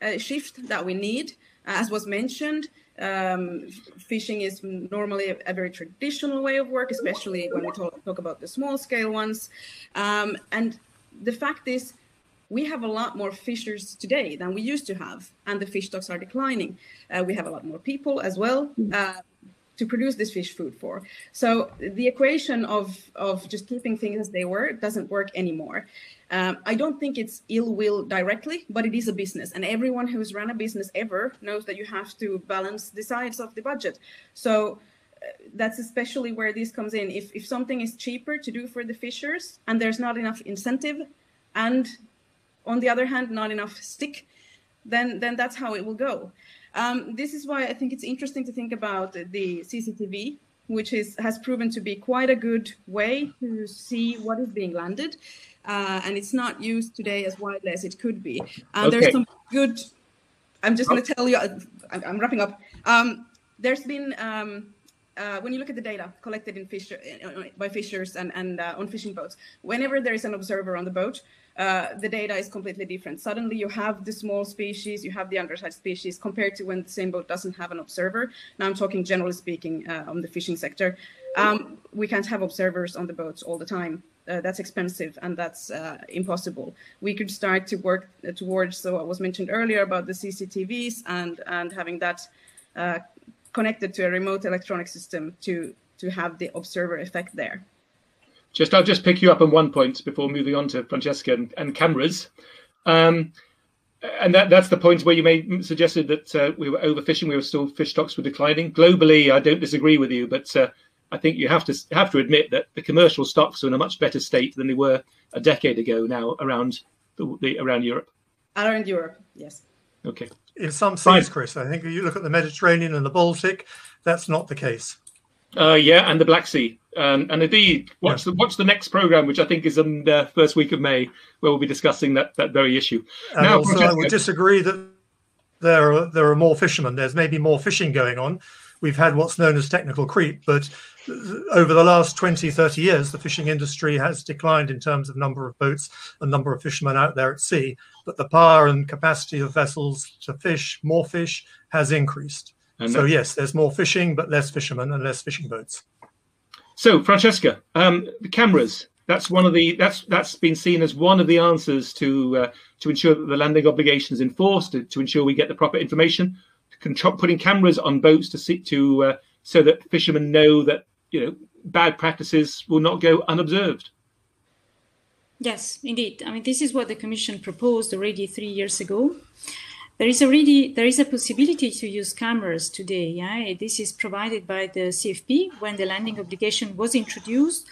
uh, shift that we need. As was mentioned, um, fishing is normally a, a, very traditional way of work, especially when we talk, talk about the small scale ones. Um, and the fact is, we have a lot more fishers today than we used to have, and the fish stocks are declining. Uh, we have a lot more people as well mm. uh, to produce this fish food for. So the equation of of just keeping things as they were doesn't work anymore. Um, I don't think it's ill will directly, but it is a business, and everyone who's run a business ever knows that you have to balance the sides of the budget. So uh, that's especially where this comes in. If if something is cheaper to do for the fishers, and there's not enough incentive, and on the other hand, not enough stick, then then that's how it will go. Um, this is why I think it's interesting to think about the CCTV which is has proven to be quite a good way to see what is being landed uh, and it's not used today as widely as it could be. And okay. there's some good. I'm just going to tell you. I'm, I'm wrapping up. Um, there's been um, uh, when you look at the data collected in fisher, uh, by fishers and, and uh, on fishing boats, whenever there is an observer on the boat, uh, the data is completely different. Suddenly, you have the small species, you have the undersized species, compared to when the same boat doesn't have an observer. Now, I'm talking generally speaking uh, on the fishing sector. Um, we can't have observers on the boats all the time uh, that's expensive and that's uh, impossible. We could start to work towards so what was mentioned earlier about the CCTVs and and having that uh, connected to a remote electronic system to to have the observer effect there. Just I'll just pick you up on one point before moving on to Francesca and, and cameras. Um, and that, that's the point where you made suggested that uh, we were overfishing, we were still fish stocks were declining. Globally, I don't disagree with you, but uh, I think you have to have to admit that the commercial stocks are in a much better state than they were a decade ago now around the, the around Europe. Around Europe, yes. Okay. In some seas, Chris, I think if you look at the Mediterranean and the Baltic, that's not the case. Uh, yeah, and the Black Sea. Um, and indeed, watch yeah. the watch the next program, which I think is in the first week of May, where we'll be discussing that that very issue. And now, also, I would disagree that there are there are more fishermen. There's maybe more fishing going on. We've had what's known as technical creep, but over the last 20, 30 years, the fishing industry has declined in terms of number of boats and number of fishermen out there at sea, but the power and capacity of vessels to fish more fish has increased. And so, yes, there's more fishing, but less fishermen and less fishing boats. So, Francesca, um, the cameras. That's one of the that's that's been seen as one of the answers to uh, to ensure that the landing obligation is enforced, to, to ensure we get the proper information. Control, putting cameras on boats to see to uh, so that fishermen know that you know bad practices will not go unobserved. Yes, indeed. I mean, this is what the Commission proposed already three years ago. There is already there is a possibility to use cameras today. Yeah? This is provided by the CFP when the landing obligation was introduced.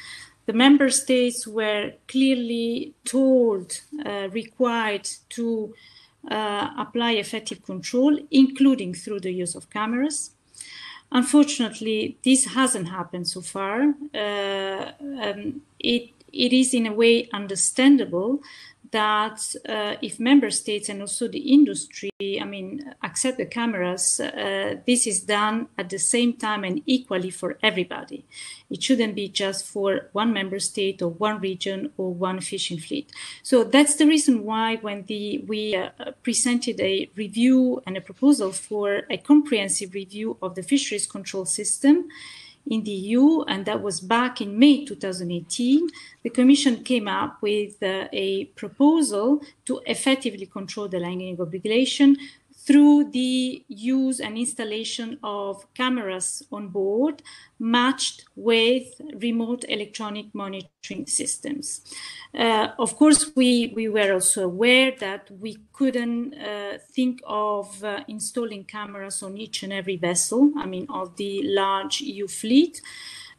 The member states were clearly told, uh, required to uh, apply effective control, including through the use of cameras. Unfortunately, this hasn't happened so far. Uh, um, it it is in a way understandable that uh, if member states and also the industry, I mean, accept the cameras, uh, this is done at the same time and equally for everybody. It shouldn't be just for one member state or one region or one fishing fleet. So that's the reason why when the we uh, presented a review and a proposal for a comprehensive review of the fisheries control system, in the EU, and that was back in May 2018, the Commission came up with uh, a proposal to effectively control the landing obligation through the use and installation of cameras on board matched with remote electronic monitoring systems. Uh, of course, we, we were also aware that we couldn't uh, think of uh, installing cameras on each and every vessel, I mean, of the large EU fleet,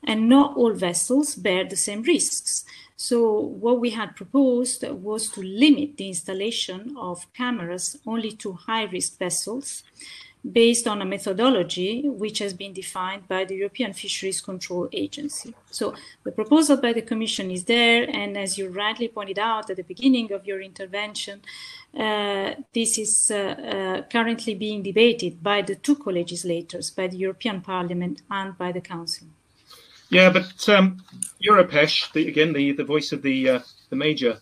and not all vessels bear the same risks. So what we had proposed was to limit the installation of cameras only to high-risk vessels based on a methodology which has been defined by the European Fisheries Control Agency. So the proposal by the Commission is there, and as you rightly pointed out at the beginning of your intervention, uh, this is uh, uh, currently being debated by the two co-legislators, by the European Parliament and by the Council. Yeah, but um, Europêche, the, again, the, the voice of the uh, the major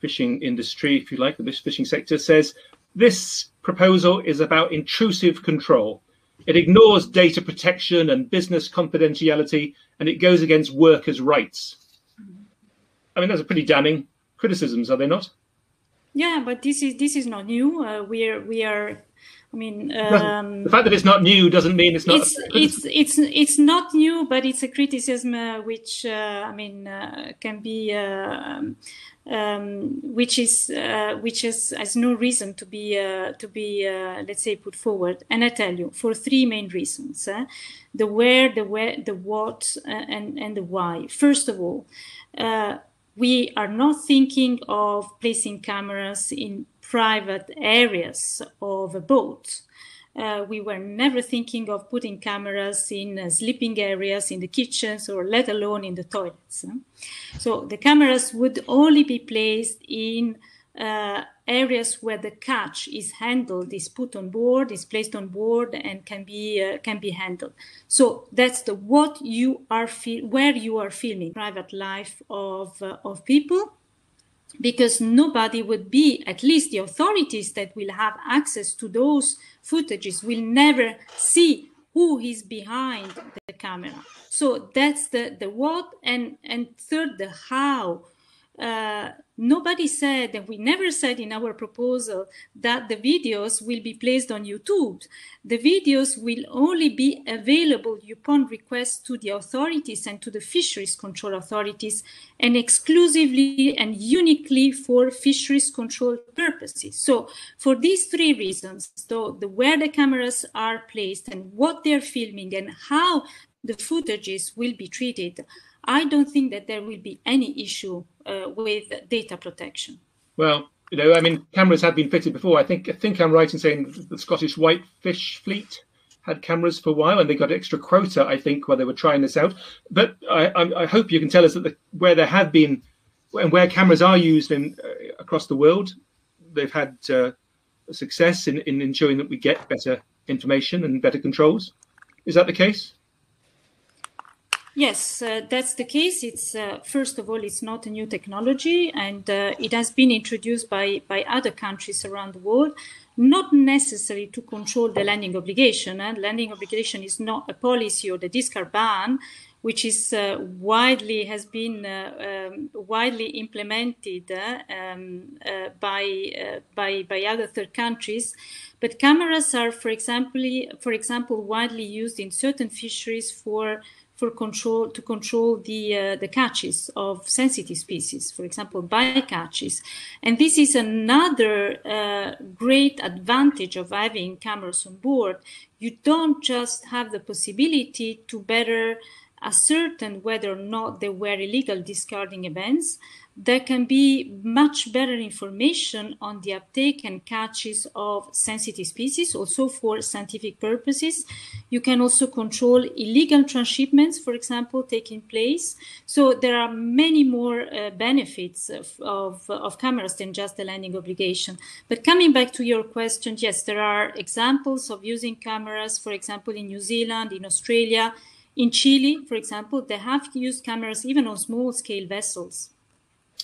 fishing industry, if you like, the fishing sector, says this proposal is about intrusive control. It ignores data protection and business confidentiality, and it goes against workers' rights. I mean, those are pretty damning criticisms, are they not? Yeah, but this is this is not new. Uh, we are we are I mean, um, the fact that it's not new doesn't mean it's not. It's it's it's it's not new, but it's a criticism uh, which uh, I mean uh, can be. Uh, um, which is uh, which is, has no reason to be uh, to be let's say put forward, and I tell you for three main reasons: eh? the where, the where, the what, and and the why. First of all, we are not thinking of placing cameras in private areas of a boat. Uh, we were never thinking of putting cameras in uh, sleeping areas in the kitchens or let alone in the toilets. So the cameras would only be placed in uh, areas where the catch is handled, is put on board, is placed on board, and can be uh, can be handled. So that's the what you are where you are filming private life of uh, of people because nobody would be, at least the authorities that will have access to those footages, will never see who is behind the camera. So that's the, the what, and, and third, the how. Uh, nobody said, and we never said in our proposal, that the videos will be placed on YouTube. The videos will only be available upon request to the authorities and to the fisheries control authorities, and exclusively and uniquely for fisheries control purposes. So, for these three reasons, though, the where the cameras are placed and what they're filming and how the footages will be treated, I don't think that there will be any issue uh, with data protection. Well, you know, I mean, cameras have been fitted before. I think I think I'm right in saying the Scottish Whitefish Fleet had cameras for a while, and they got extra quota. I think while they were trying this out. But I, I, I hope you can tell us that the, where there have been and where cameras are used in uh, across the world, they've had uh, success in, in ensuring that we get better information and better controls. Is that the case? Yes, uh, that's the case. It's uh, first of all, it's not a new technology, and uh, it has been introduced by by other countries around the world. Not necessary to control the landing obligation. And landing obligation is not a policy or the discard ban, which is uh, widely has been uh, um, widely implemented uh, um, by by by other third countries. But cameras are, for example, for example, widely used in certain fisheries for for control to control the uh, the catches of sensitive species, for example, bycatches. And this is another uh, great advantage of having cameras on board. You don't just have the possibility to better ascertain whether or not there were illegal discarding events, there can be much better information on the uptake and catches of sensitive species, also for scientific purposes. You can also control illegal transshipments, for example, taking place. So there are many more uh, benefits of, of, of, cameras than just the landing obligation. But coming back to your question, yes, there are examples of using cameras, for example, in New Zealand, in Australia, in Chile, for example, they have used cameras even on small scale vessels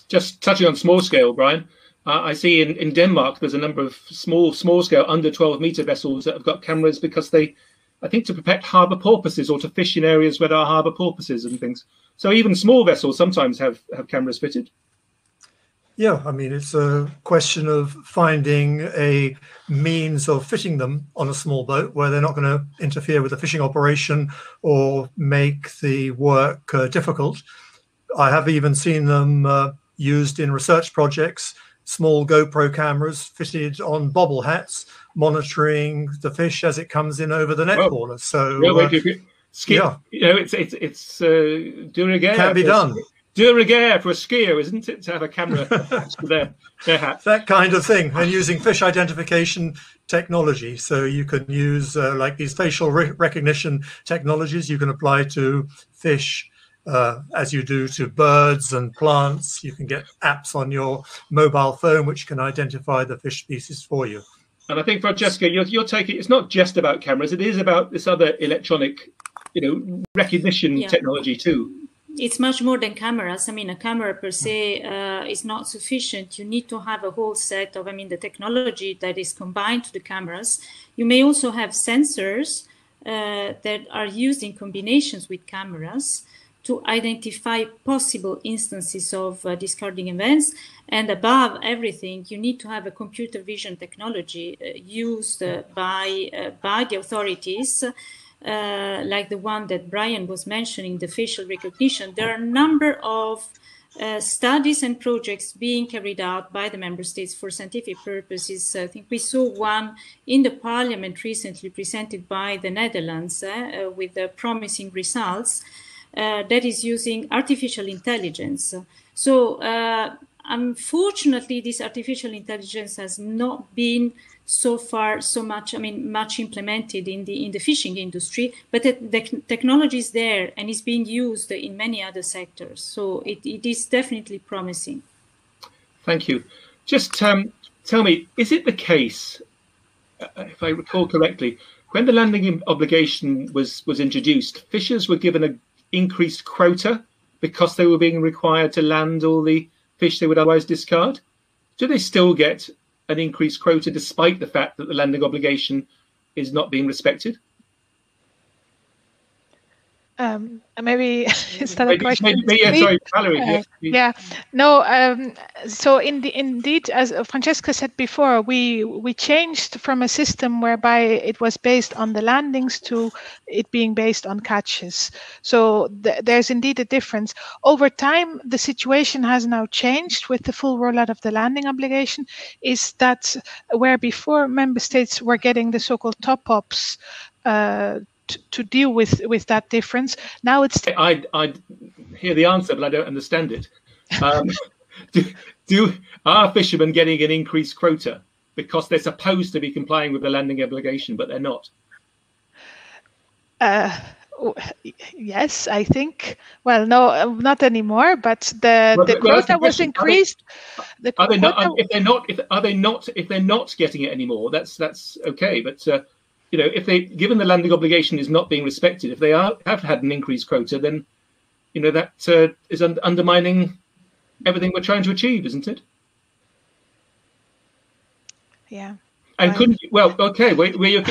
just touching on small scale, Brian, uh, I see in, in Denmark there's a number of small small scale under 12 meter vessels that have got cameras because they I think, to protect harbour porpoises or to fish in areas where there are harbour porpoises and things. So even small vessels sometimes have, have cameras fitted. Yeah, I mean, it's a question of finding a means of fitting them on a small boat where they're not going to interfere with the fishing operation or make the work uh, difficult. I have even seen them uh, used in research projects, small GoPro cameras fitted on bobble hats, monitoring the fish as it comes in over the net Well, corner. So, Yeah, uh, ski, yeah. you know, it's it's it's uh, de rigueur. can be done. De rigueur for a skier, isn't it, to have a camera to their their hat? that kind of thing and using fish identification technology so you can use uh, like these facial re- recognition technologies you can apply to fish uh, as you do to birds and plants you can get apps on your mobile phone which can identify the fish species for you And I think Francesca, you're you're taking it's not just about cameras; it is about this other electronic, you know, recognition Yeah. technology too. it's much more than cameras. I mean, a camera per se uh, is not sufficient. You need to have a whole set of, I mean, the technology that is combined to the cameras. You may also have sensors uh, that are used in combinations with cameras to identify possible instances of uh, discarding events. And above everything, you need to have a computer vision technology uh, used uh, by uh, by the authorities uh, like the one that Brian was mentioning, the facial recognition, there are a number of uh, studies and projects being carried out by the member states for scientific purposes. I think we saw one in the parliament recently presented by the Netherlands with promising results that is using artificial intelligence. So, uh, unfortunately, this artificial intelligence has not been so far so much i mean much implemented in the in the fishing industry but the, the technology is there and is being used in many other sectors so it, it is definitely promising Thank you. Just um, tell me, is it the case, uh, if I recall correctly, when the landing obligation was was introduced, fishers were given an increased quota because they were being required to land all the fish they would otherwise discard? Do they still get an increased quota despite the fact that the landing obligation is not being respected? Um, maybe is that a question? maybe- maybe- yeah, sorry, Valerie. Uh, yeah no um, so in the indeed as francesca said before we we changed from a system whereby it was based on the landings to it being based on catches so th- there's indeed a difference over time the situation has now changed with the full rollout of the landing obligation is that where before member states were getting the so-called top-ups uh, to, to deal with with that difference now it's I, I hear the answer, but I don't understand it. Um, do, do are fishermen getting an increased quota because they're supposed to be complying with the landing obligation, but they're not? Uh, yes, I think. Well, no, not anymore. But the Well, the quota was question. Are they- increased. The Are they not? quota- If they're not, if are they not? If they're not getting it anymore, that's that's okay. But uh, you know, if they given the landing obligation is not being respected, if they are have had an increased quota, then you know that uh, is un- undermining everything we're trying to achieve, isn't it? yeah. And couldn't you, well, okay. Wait, were you,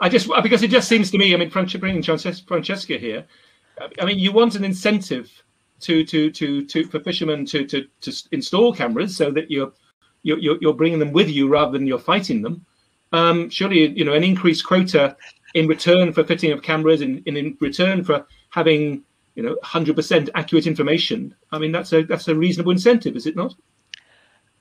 I just because it just seems to me. I mean, bringing Francesca here. I mean, you want an incentive to to to to for fishermen to to to install cameras so that you're you're you're you're bringing them with you rather than you're fighting them. Um, surely, you know, an increased quota in return for fitting of cameras and in, in return for having you know 100% accurate information. I mean, that's a that's a reasonable incentive, is it not?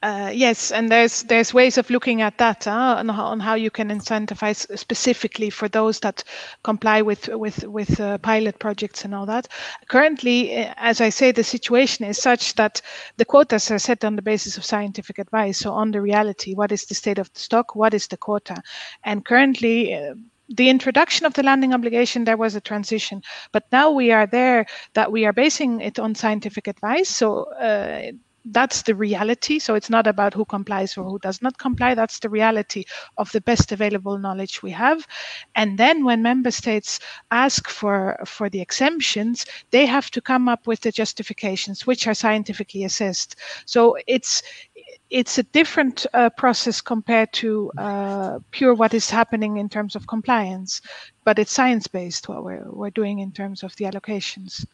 Uh, yes, and there's there's ways of looking at that huh, on, how, on how you can incentivize specifically for those that comply with with with uh, pilot projects and all that. Currently, uh, as I say, the situation is such that the quotas are set on the basis of scientific advice, so on the reality, what is the state of the stock, what is the quota, and currently. Uh, the introduction of the landing obligation, there was a transition, but now we are there that we are basing it on scientific advice. So uh, that's the reality. So it's not about who complies or who does not comply. That's the reality of the best available knowledge we have. And then when member states ask for for the exemptions, they have to come up with the justifications, which are scientifically assessed. So it's it's a different uh, process compared to uh, pure what is happening in terms of compliance, but it's science-based what we're, we're doing in terms of the allocations.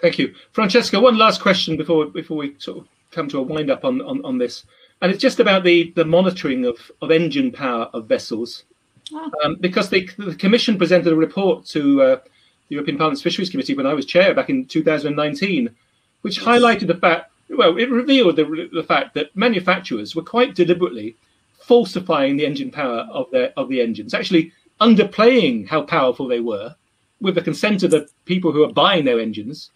Thank you. Francesca, one last question before before we sort of come to a wind up on, on, on this. And it's just about the, the monitoring of, of engine power of vessels. Oh. Um, because the, the Commission presented a report to uh, the European Parliament's Fisheries Committee when I was chair back in 2019, which yes. highlighted the fact well, it revealed the, the fact that manufacturers were quite deliberately falsifying the engine power of their of the engines, actually underplaying how powerful they were, with the consent of the people who are buying their engines.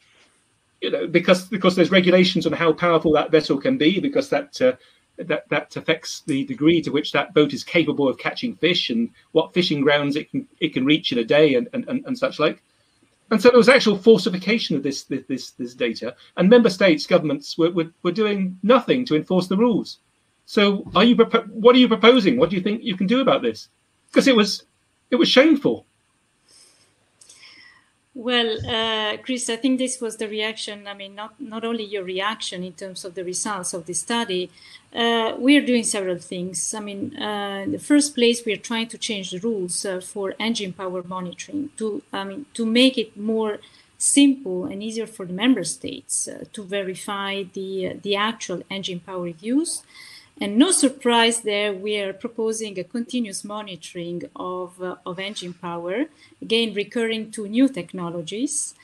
You know, because because there's regulations on how powerful that vessel can be, because that uh, that that affects the degree to which that boat is capable of catching fish and what fishing grounds it can it can reach in a day and and, and such like. And so there was actual falsification of this this this data, and member states governments were, were, were doing nothing to enforce the rules. So, are you what are you proposing? What do you think you can do about this? Because it was it was shameful. Well, uh, Chris, I think this was the reaction. I mean, not, not only your reaction in terms of the results of the study, uh, we are doing several things. I mean, uh, in the first place, we are trying to change the rules uh, for engine power monitoring to, I mean, to make it more simple and easier for the member states uh, to verify the, the actual engine power use and no surprise there, we are proposing a continuous monitoring of, uh, of engine power, again, recurring to new technologies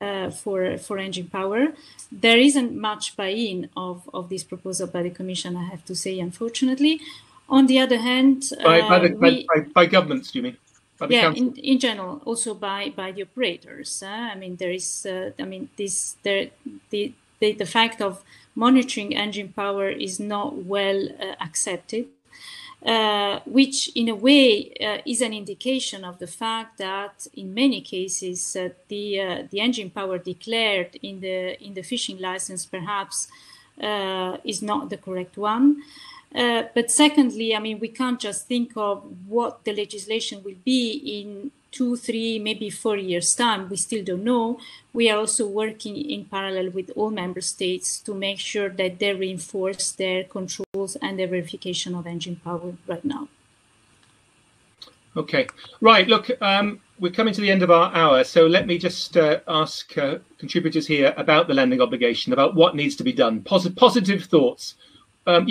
uh, for, for engine power. There isn't much buy-in of, of this proposal by the Commission, I have to say, unfortunately. On the other hand, by, by, the, uh, we, by, by, governments, do you mean? yeah, in, in general, also by by the operators. Uh, I mean, there is, uh, I mean, this there the, the the fact of monitoring engine power is not well uh, accepted, uh, which in a way uh, is an indication of the fact that in many cases uh, the uh, the engine power declared in the in the fishing license perhaps uh, is not the correct one. But secondly, I mean, we can't just think of what the legislation will be in two, three, maybe four years' time. We still don't know. We are also working in parallel with all member states to make sure that they reinforce their controls and their verification of engine power right now. Okay, right. Look, um, we're coming to the end of our hour, so let me just uh, ask uh, contributors here about the landing obligation, about what needs to be done. Pos- positive thoughts. Um,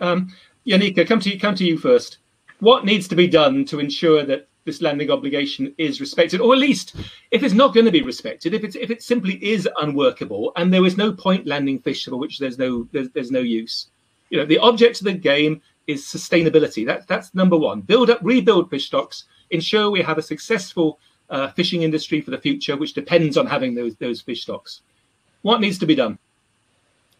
um, Janica, come to you. Come to you first. What needs to be done to ensure that this landing obligation is respected, or at least if it's not going to be respected, if it's if it simply is unworkable and there is no point landing fish for which there's no there's, there's no use. You know, the object of the game is sustainability. That's that's number one. Build up, rebuild fish stocks, ensure we have a successful uh, fishing industry for the future, which depends on having those those fish stocks. What needs to be done?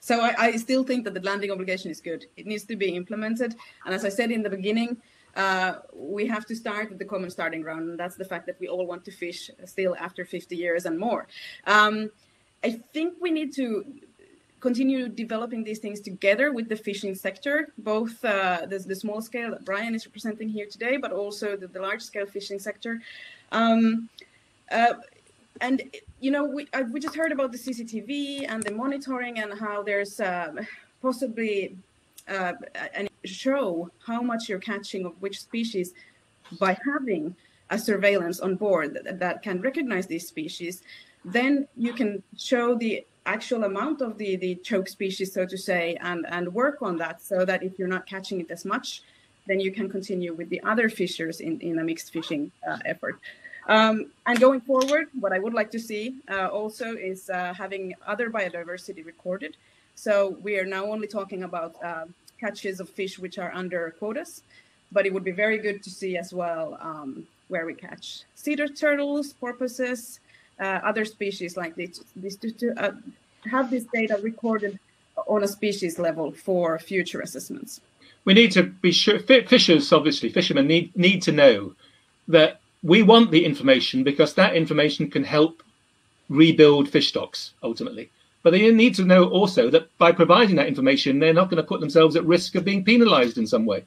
So I, I still think that the landing obligation is good. It needs to be implemented, and as I said in the beginning, uh, we have to start with the common starting ground, and that's the fact that we all want to fish still after 50 years and more. Um, I think we need to continue developing these things together with the fishing sector, both uh, the, the, small scale that Brian is representing here today, but also the, the large scale fishing sector. Um, uh, and you know, we I, we just heard about the CCTV and the monitoring and how there's uh, possibly uh, and show how much you're catching of which species by having a surveillance on board that, that can recognize these species, then you can show the actual amount of the, the choke species, so to say, and, and work on that so that if you're not catching it as much, then you can continue with the other fishers in, in a mixed fishing uh, effort. Um, and going forward, what I would like to see uh, also is uh, having other biodiversity recorded. So we are now only talking about uh, catches of fish which are under quotas, but it would be very good to see as well um, where we catch cedar turtles, porpoises, uh, other species like this, this to, uh, have this data recorded on a species level for future assessments. We need to be sure, fishers, obviously, fishermen need, need to know that we want the information because that information can help rebuild fish stocks ultimately. But they need to know also that by providing that information, they're not going to put themselves at risk of being penalised in some way.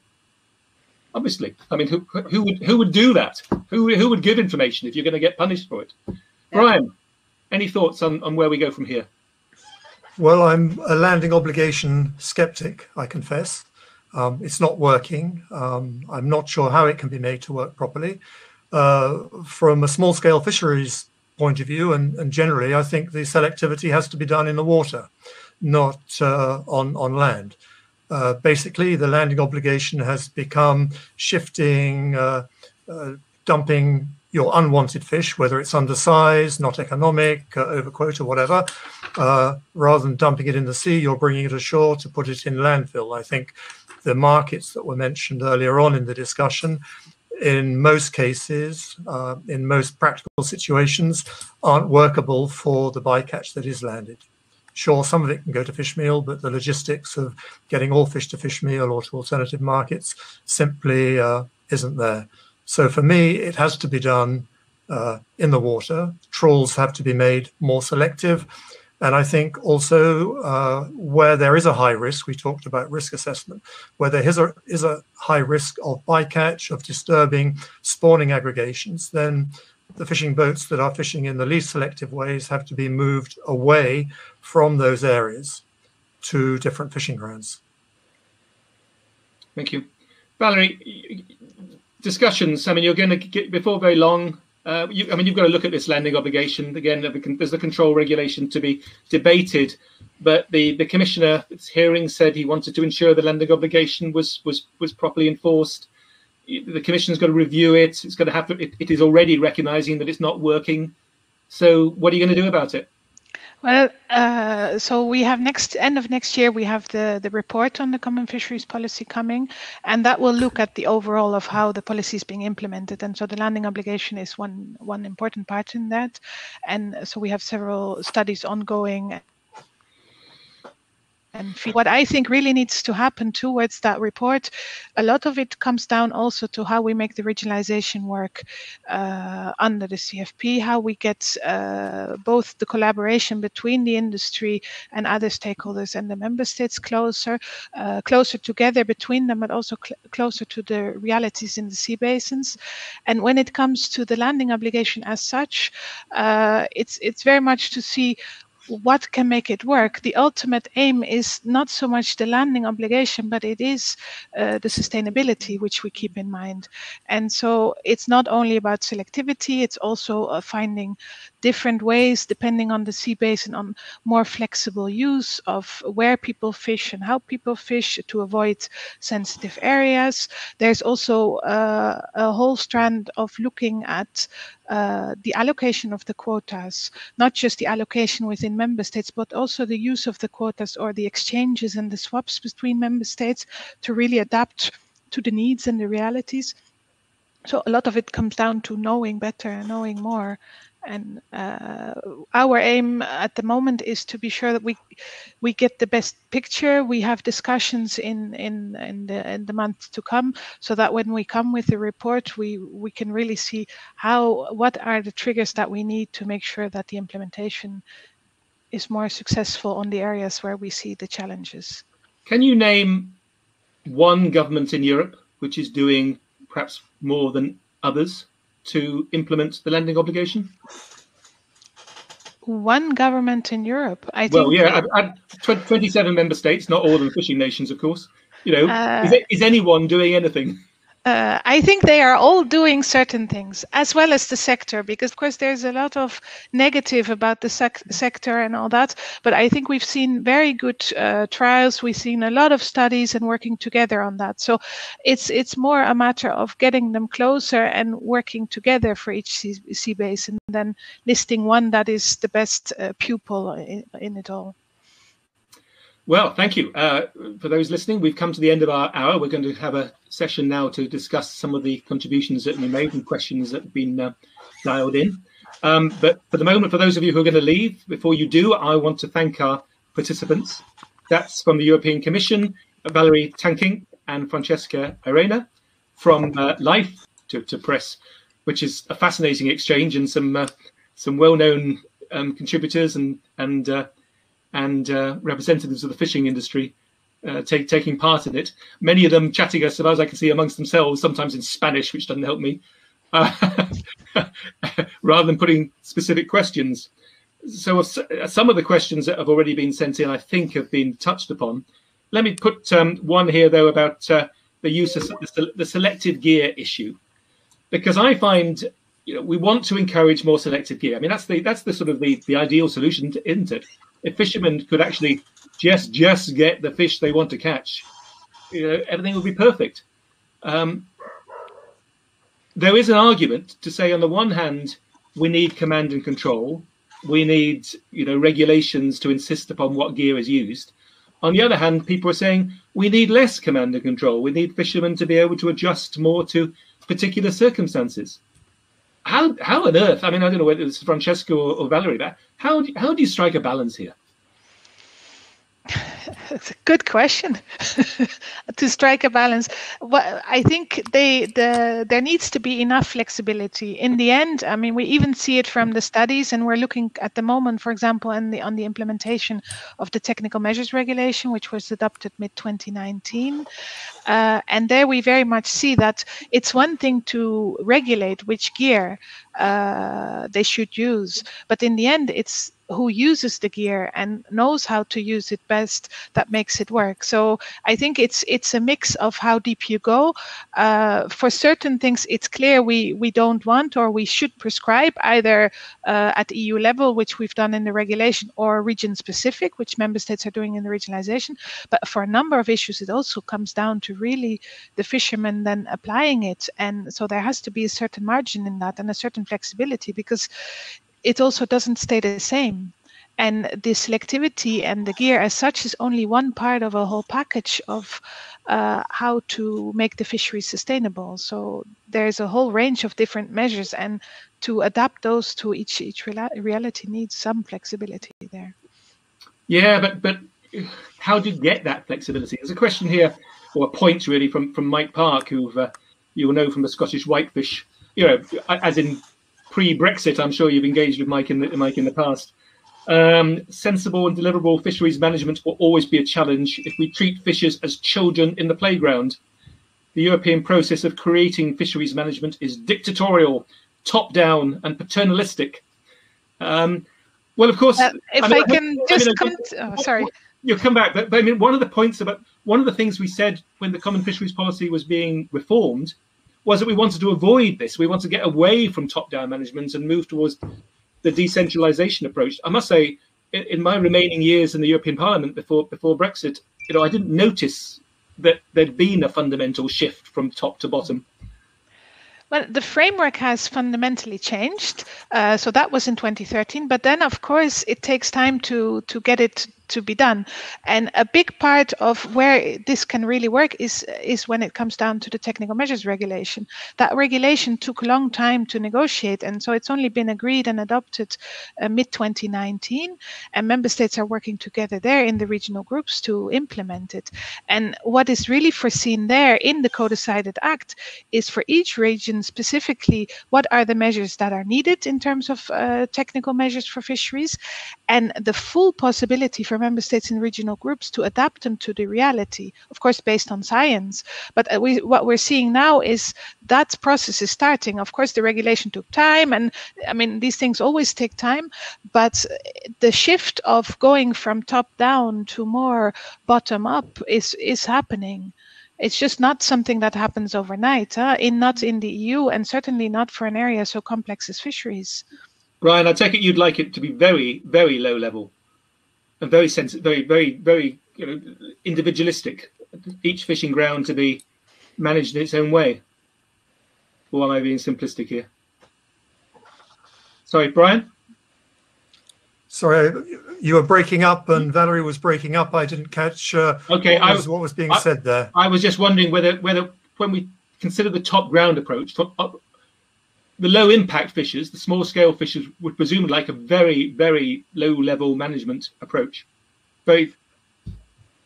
Obviously, I mean, who, who would who would do that? Who who would give information if you're going to get punished for it? Yeah. Brian, any thoughts on, on where we go from here? Well, I'm a landing obligation skeptic, I confess. Um, it's not working. Um, I'm not sure how it can be made to work properly. Uh, from a small scale fisheries point of view, and, and, generally, I think the selectivity has to be done in the water, not uh, on, on land. Uh, basically, the landing obligation has become shifting, uh, uh, dumping your unwanted fish, whether it's undersized, not economic, uh, over quota, whatever, uh, rather than dumping it in the sea, you're bringing it ashore to put it in landfill. I think the markets that were mentioned earlier on in the discussion, in most cases, uh, in most practical situations, aren't workable for the bycatch that is landed. Sure, some of it can go to fish meal, but the logistics of getting all fish to fish meal or to alternative markets simply uh, isn't there. So for me, it has to be done uh, in the water. Trawls have to be made more selective. And I think also uh, where there is a high risk, we talked about risk assessment, where there is a, is a high risk of bycatch, of disturbing spawning aggregations, then the fishing boats that are fishing in the least selective ways have to be moved away from those areas to different fishing grounds. Thank you. Valerie, discussions. I mean, you're going to get before very long. Uh, you, I mean, you've got to look at this landing obligation again. There's the control regulation to be debated, but the the commissioner hearing said he wanted to ensure the landing obligation was was was properly enforced. The commission's got to review it. It's going to have to. it, it is already recognizing that it's not working. So, what are you going to do about it? Well, uh, so we have next end of next year we have the the report on the common fisheries policy coming, and that will look at the overall of how the policy is being implemented. And so the landing obligation is one one important part in that, and so we have several studies ongoing and what I think really needs to happen towards that report, a lot of it comes down also to how we make the regionalization work uh, under the CFP, how we get uh, both the collaboration between the industry and other stakeholders and the member states closer, uh, closer together between them, but also cl- closer to the realities in the sea basins. And when it comes to the landing obligation as such, uh, it's it's very much to see what can make it work. The ultimate aim is not so much the landing obligation, but it is uh, the sustainability which we keep in mind. And so it's not only about selectivity, it's also uh, finding different ways depending on the sea basin on more flexible use of where people fish and how people fish to avoid sensitive areas. There's also uh, a whole strand of looking at uh, the allocation of the quotas, not just the allocation within member states, but also the use of the quotas or the exchanges and the swaps between member states to really adapt to the needs and the realities. So a lot of it comes down to knowing better and knowing more and uh, our aim at the moment is to be sure that we we get the best picture. We have discussions in in in the in the months to come, so that when we come with the report, we we can really see how what are the triggers that we need to make sure that the implementation is more successful on the areas where we see the challenges. Can you name one government in Europe which is doing perhaps more than others to implement the landing obligation? One government in Europe. I well, think. Well, yeah, 27 member states, not all of them fishing nations, of course. You know, uh, is, is anyone doing anything? Uh, I think they are all doing certain things, as well as the sector, because of course there's a lot of negative about the sec- sector and all that. But I think we've seen very good uh, trials. We've seen a lot of studies and working together on that. So it's it's more a matter of getting them closer and working together for each sea, sea base, and then listing one that is the best uh, pupil in, in it all. Well, thank you. Uh, for those listening, we've come to the end of our hour. We're going to have a session now to discuss some of the contributions that we made and questions that have been uh, dialed in. Um, but for the moment, for those of you who are going to leave, before you do, I want to thank our participants. That's from the European Commission, Valerie Tankink and Francesca Arena, from uh, Life to, to Press, which is a fascinating exchange and some uh, some well-known um, contributors and and uh, and uh, representatives of the fishing industry uh, take, taking part in it. Many of them chatting, as far as I can see, amongst themselves, sometimes in Spanish, which doesn't help me, uh, rather than putting specific questions. so some of the questions that have already been sent in, I think, have been touched upon. Let me put um, one here though about uh, the use of the, the, selective gear issue, because I find you know we want to encourage more selective gear. I mean that's the that's the sort of the, the ideal solution, to, isn't it? If fishermen could actually just just get the fish they want to catch, you know, everything would be perfect. Um, there is an argument to say, on the one hand, we need command and control, we need you know regulations to insist upon what gear is used. On the other hand, people are saying we need less command and control. We need fishermen to be able to adjust more to particular circumstances. How how on earth? I mean, I don't know whether it's Francesco or, or Valerie, but how how do you strike a balance here? It's a good question to strike a balance. Well, I think they the there needs to be enough flexibility. In the end, I mean, we even see it from the studies, and we're looking at the moment, for example, in the on the implementation of the technical measures regulation, which was adopted mid 2019, uh, and there we very much see that it's one thing to regulate which gear uh, they should use, but in the end, it's who uses the gear and knows how to use it best that makes it work. So i think it's it's a mix of how deep you go. Uh, for certain things it's clear we we don't want or we should prescribe either uh, at eu level which we've done in the regulation or region specific which member states are doing in the regionalization. But for a number of issues it also comes down to really the fishermen then applying it. And so there has to be a certain margin in that and a certain flexibility because it also doesn't stay the same. And the selectivity and the gear as such is only one part of a whole package of uh, how to make the fishery sustainable. So there's a whole range of different measures, and to adapt those to each each reality needs some flexibility there. Yeah, but but how do you get that flexibility? There's a question here, or a point really from from Mike Park, who uh, you'll know from the Scottish Whitefish, you know, as in pre-Brexit, I'm sure you've engaged with Mike in the, Mike in the past. Um, sensible and deliverable fisheries management will always be a challenge if we treat fishers as children in the playground. The European process of creating fisheries management is dictatorial, top-down, and paternalistic. Um, well, of course, uh, if I, mean, I can I just come. To, oh, sorry. You'll come back, but, but I mean, one of the points about one of the things we said when the common fisheries policy was being reformed was that we wanted to avoid this. We want to get away from top-down management and move towards the decentralization approach. I must say, in, in my remaining years in the European Parliament before before Brexit, you know, I didn't notice that there'd been a fundamental shift from top to bottom. Well, the framework has fundamentally changed. Uh, so that was in 2013. But then, of course, it takes time to to get it to be done. And a big part of where this can really work is is when it comes down to the technical measures regulation. That regulation took a long time to negotiate, and so it's only been agreed and adopted uh, mid 2019. And member states are working together there in the regional groups to implement it. And what is really foreseen there in the co-decided act is for each region specifically what are the measures that are needed in terms of uh, technical measures for fisheries, and the full possibility for for member states and regional groups to adapt them to the reality, of course, based on science. But uh, we, what we're seeing now is that process is starting. Of course, the regulation took time, and I mean, these things always take time, but the shift of going from top down to more bottom up is, is happening it's just not something that happens overnight huh? in not in the eu and certainly not for an area so complex as fisheries brian i take it you'd like it to be very very low level and very sensitive, very, very, very you know, individualistic. Each fishing ground to be managed in its own way. Or am I being simplistic here? Sorry, Brian. Sorry, you were breaking up, and Valerie was breaking up. I didn't catch. Uh, okay, what was, what was being I, said there. I was just wondering whether whether when we consider the top ground approach, the low impact fishers, the small scale fishers, would presume like a very, very low level management approach. Very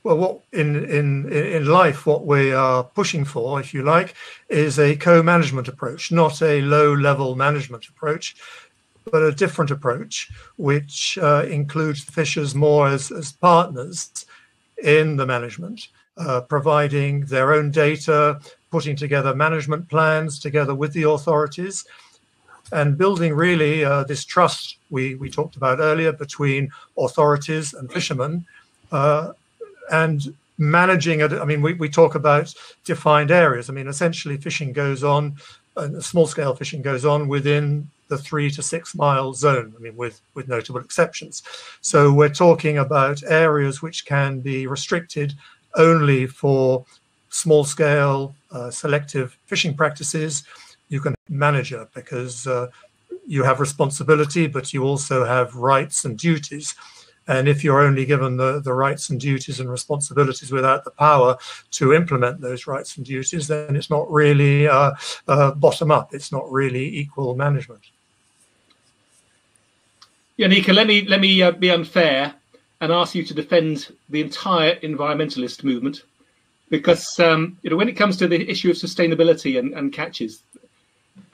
well, what in in in LIFE, what we are pushing for, if you like, is a co-management approach, not a low-level management approach, but a different approach, which uh, includes the fishers more as as partners in the management, uh, providing their own data, putting together management plans together with the authorities, and building really uh, this trust we, we talked about earlier between authorities and fishermen uh, and managing it. I mean, we, we talk about defined areas. I mean, essentially, fishing goes on, uh, small scale fishing goes on within the three to six mile zone. I mean, with, with notable exceptions. So we're talking about areas which can be restricted only for small scale uh, selective fishing practices. You can manage it because uh, you have responsibility, but you also have rights and duties. And if you're only given the, the rights and duties and responsibilities without the power to implement those rights and duties, then it's not really uh, uh, bottom up. It's not really equal management. Janica, let me let me uh, be unfair and ask you to defend the entire environmentalist movement, because um, you know when it comes to the issue of sustainability and, and catches,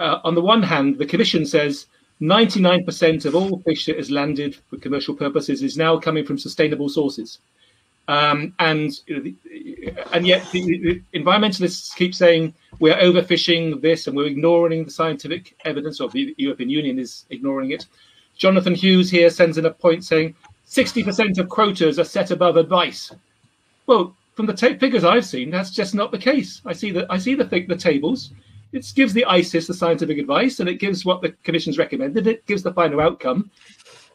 uh, on the one hand, the Commission says 99% of all fish that is landed for commercial purposes is now coming from sustainable sources. Um, and you know, the, and yet the, the, environmentalists keep saying we're overfishing this and we're ignoring the scientific evidence, or the European Union is ignoring it. Jonathan Hughes here sends in a point saying 60% of quotas are set above advice. Well, from the t- figures I've seen, that's just not the case. I see that I see the the tables, it gives the ICES the scientific advice and it gives what the commission's recommended. It gives the final outcome.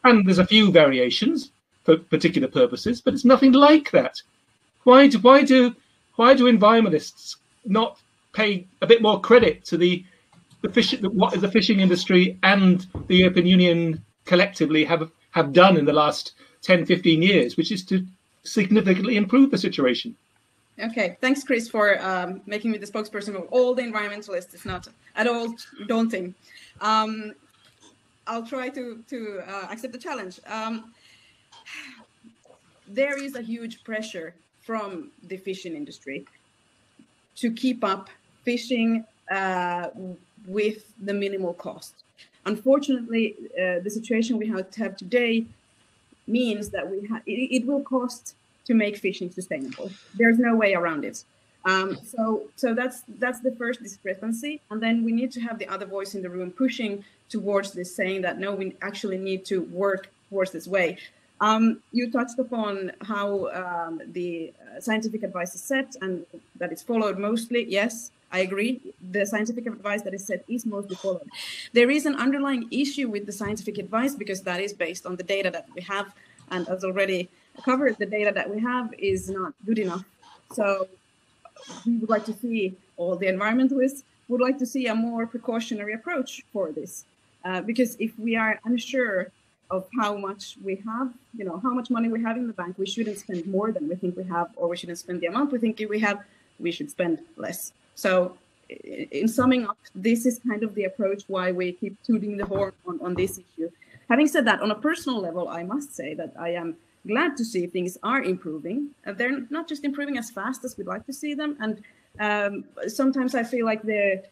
And there's a few variations for particular purposes, but it's nothing like that. Why do why do why do environmentalists not pay a bit more credit to the the fish what the fishing industry and the European Union collectively have have done in the last 10, 15 years, which is to significantly improve the situation? Okay, thanks, Chris, for um, making me the spokesperson of all the environmentalists. It's not at all daunting. Um, I'll try to to uh, accept the challenge. Um, there is a huge pressure from the fishing industry to keep up fishing uh, with the minimal cost. Unfortunately, uh, the situation we have, have today means that we ha- it, it will cost to make fishing sustainable. There's no way around it. Um, so, so that's that's the first discrepancy, and then we need to have the other voice in the room pushing towards this, saying that no, we actually need to work towards this way. Um, you touched upon how um, the uh, scientific advice is set and that it's followed mostly. Yes, I agree. The scientific advice that is set is mostly followed. There is an underlying issue with the scientific advice because that is based on the data that we have, and as already covered, the data that we have is not good enough. So we would like to see, all the environmentalists would like to see a more precautionary approach for this. Uh, because if we are unsure of how much we have, you know, how much money we have in the bank, we shouldn't spend more than we think we have, or we shouldn't spend the amount we think we have, we should spend less. So in summing up, this is kind of the approach why we keep tooting the horn on, on this issue. Having said that, on a personal level, I must say that I am glad to see things are improving. They're not just improving as fast as we'd like to see them, and um, sometimes I feel like the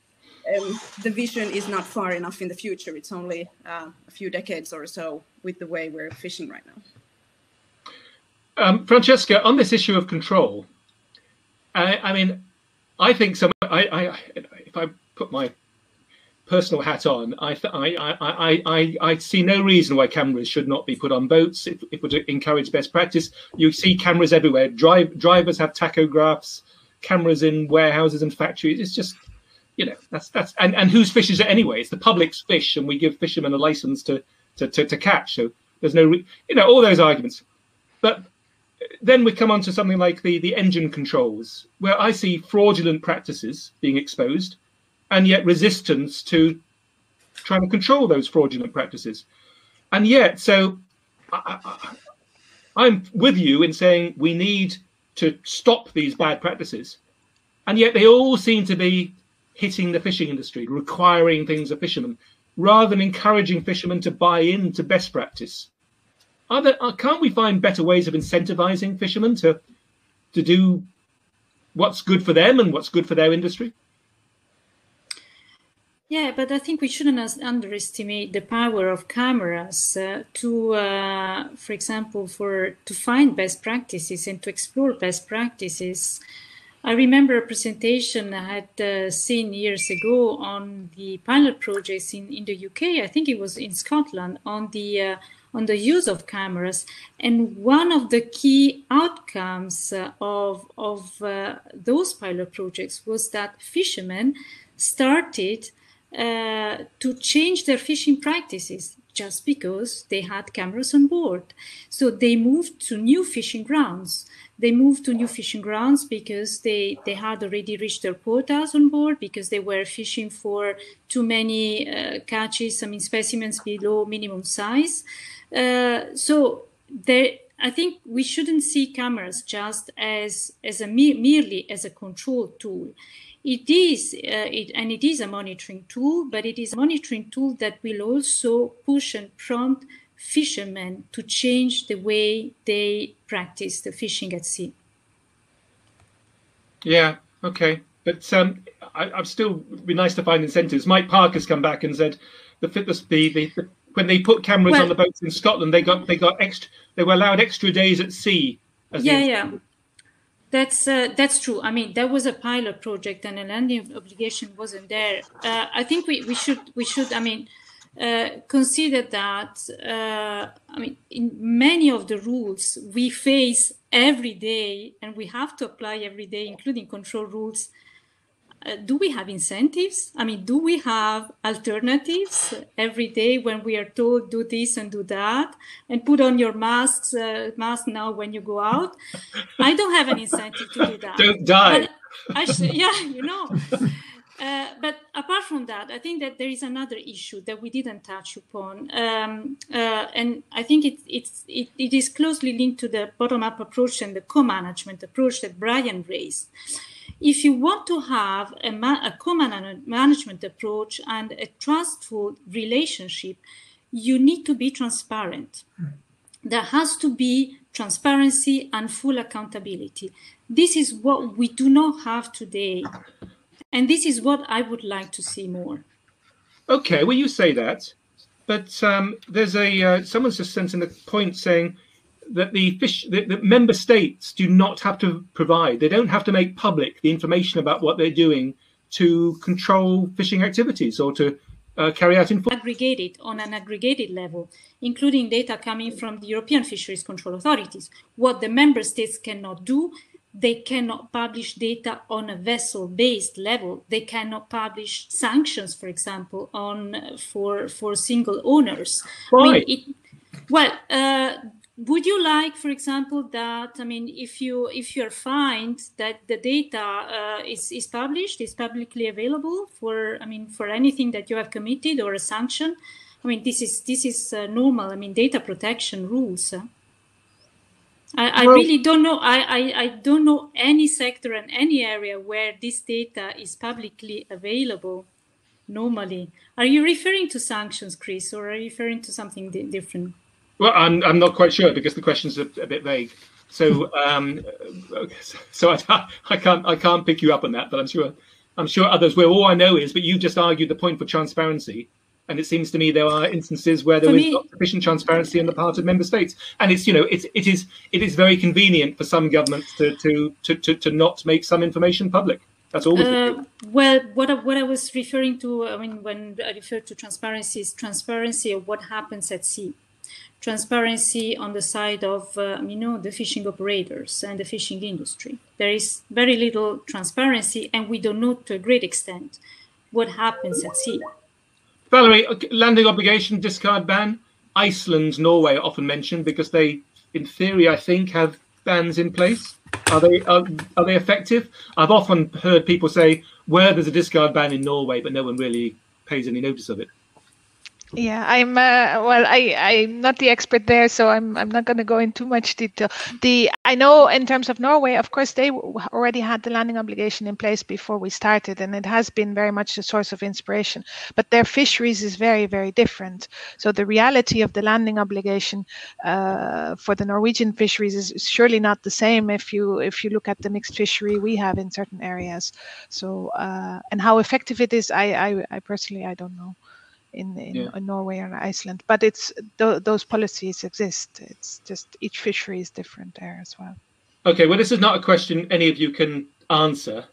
um, the vision is not far enough in the future. It's only uh, a few decades or so with the way we're fishing right now. Um, Francesca, on this issue of control, I, I mean, I think some. I, I, if I put my personal hat on, I, I, I, I, I see no reason why cameras should not be put on boats. If, if we encourage best practice, you see cameras everywhere. Drive, drivers have tachographs, cameras in warehouses and factories. It's just, you know, that's that's and, and whose fish is it anyway? It's the public's fish, and we give fishermen a license to to, to, to catch. So there's no, re- you know, all those arguments. But then we come on to something like the the engine controls, where I see fraudulent practices being exposed and yet resistance to trying to control those fraudulent practices. And yet, so I, am with you in saying we need to stop these bad practices. And yet, they all seem to be hitting the fishing industry, requiring things of fishermen, rather than encouraging fishermen to buy into best practice. Are there, can't we find better ways of incentivizing fishermen to to do what's good for them and what's good for their industry? Yeah, but I think we shouldn't underestimate the power of cameras uh, to, uh, for example, for to find best practices and to explore best practices. I remember a presentation I had uh, seen years ago on the pilot projects in, in the UK. I think it was in Scotland on the uh, on the use of cameras. And one of the key outcomes uh, of of uh, those pilot projects was that fishermen started uh, to change their fishing practices just because they had cameras on board. So they moved to new fishing grounds they moved to new fishing grounds because they, they had already reached their quotas on board because they were fishing for too many uh, catches, I mean, specimens below minimum size. Uh, so there, I think we shouldn't see cameras just as, as a merely as a control tool. It is, uh, it, and it is a monitoring tool, but it is a monitoring tool that will also push and prompt fishermen to change the way they practice the fishing at sea. Yeah, okay. But um, I, I'd still be nice to find incentives. Mike Parker's come back and said the fitness the, the, the when they put cameras well, on the boats in Scotland, they got they got extra they were allowed extra days at sea. yeah, yeah. That's uh, that's true. I mean, there was a pilot project, and a landing obligation wasn't there. Uh, I think we, we should we should. I mean, uh, consider that uh, I mean, in many of the rules we face every day, and we have to apply every day, including control rules. Uh, do we have incentives? I mean, do we have alternatives every day when we are told do this and do that, and put on your masks uh, mask now when you go out? I don't have an incentive to do that. Don't die. Actually, yeah, you know. Uh, but apart from that, I think that there is another issue that we didn't touch upon, um, uh, and I think it, it's, it, it is closely linked to the bottom-up approach and the co-management approach that Brian raised. If you want to have a, ma- a co-management approach and a trustful relationship, you need to be transparent. There has to be transparency and full accountability. This is what we do not have today. And this is what I would like to see more. Okay, well, you say that, but um, there's a uh, someone's just sent in a point saying that the fish the, the member states do not have to provide, they don't have to make public the information about what they're doing to control fishing activities or to uh, carry out in aggregated on an aggregated level, including data coming from the European Fisheries Control Authorities. What the member states cannot do they cannot publish data on a vessel based level they cannot publish sanctions for example on for for single owners Why? I mean, it, well uh, would you like for example that i mean if you if you're fined that the data uh, is, is published is publicly available for i mean for anything that you have committed or a sanction i mean this is this is uh, normal i mean data protection rules I, I well, really don't know. I, I, I don't know any sector and any area where this data is publicly available normally. Are you referring to sanctions, Chris, or are you referring to something di- different? Well, I'm, I'm not quite sure because the question's a, a bit vague. So um, so I, I can't I can't pick you up on that, but I'm sure I'm sure others will. All I know is, but you've just argued the point for transparency and it seems to me there are instances where there For is me, not sufficient transparency on the part of member states. And it's you know it's it is it is very convenient for some governments to to to to, to not make some information public. That's all. Uh, well, what I, what I was referring to, I mean, when I refer to transparency, is transparency of what happens at sea, transparency on the side of uh, you know the fishing operators and the fishing industry. There is very little transparency, and we don't know to a great extent what happens at sea. Valerie, landing obligation, discard ban. Iceland, Norway are often mentioned because they, in theory, I think, have bans in place. Are they are, are they effective? I've often heard people say where there's a discard ban in Norway, but no one really pays any notice of it. Yeah, I'm uh, well. I I'm not the expert there, so I'm I'm not going to go into much detail. The I know in terms of Norway, of course, they already had the landing obligation in place before we started, and it has been very much a source of inspiration. But their fisheries is very very different. So the reality of the landing obligation uh, for the Norwegian fisheries is surely not the same if you if you look at the mixed fishery we have in certain areas. So uh, and how effective it is, I I, I personally I don't know in, in, yeah. Norway and Iceland. But it's th- those policies exist. It's just each fishery is different there as well. Okay, well, this is not a question any of you can answer,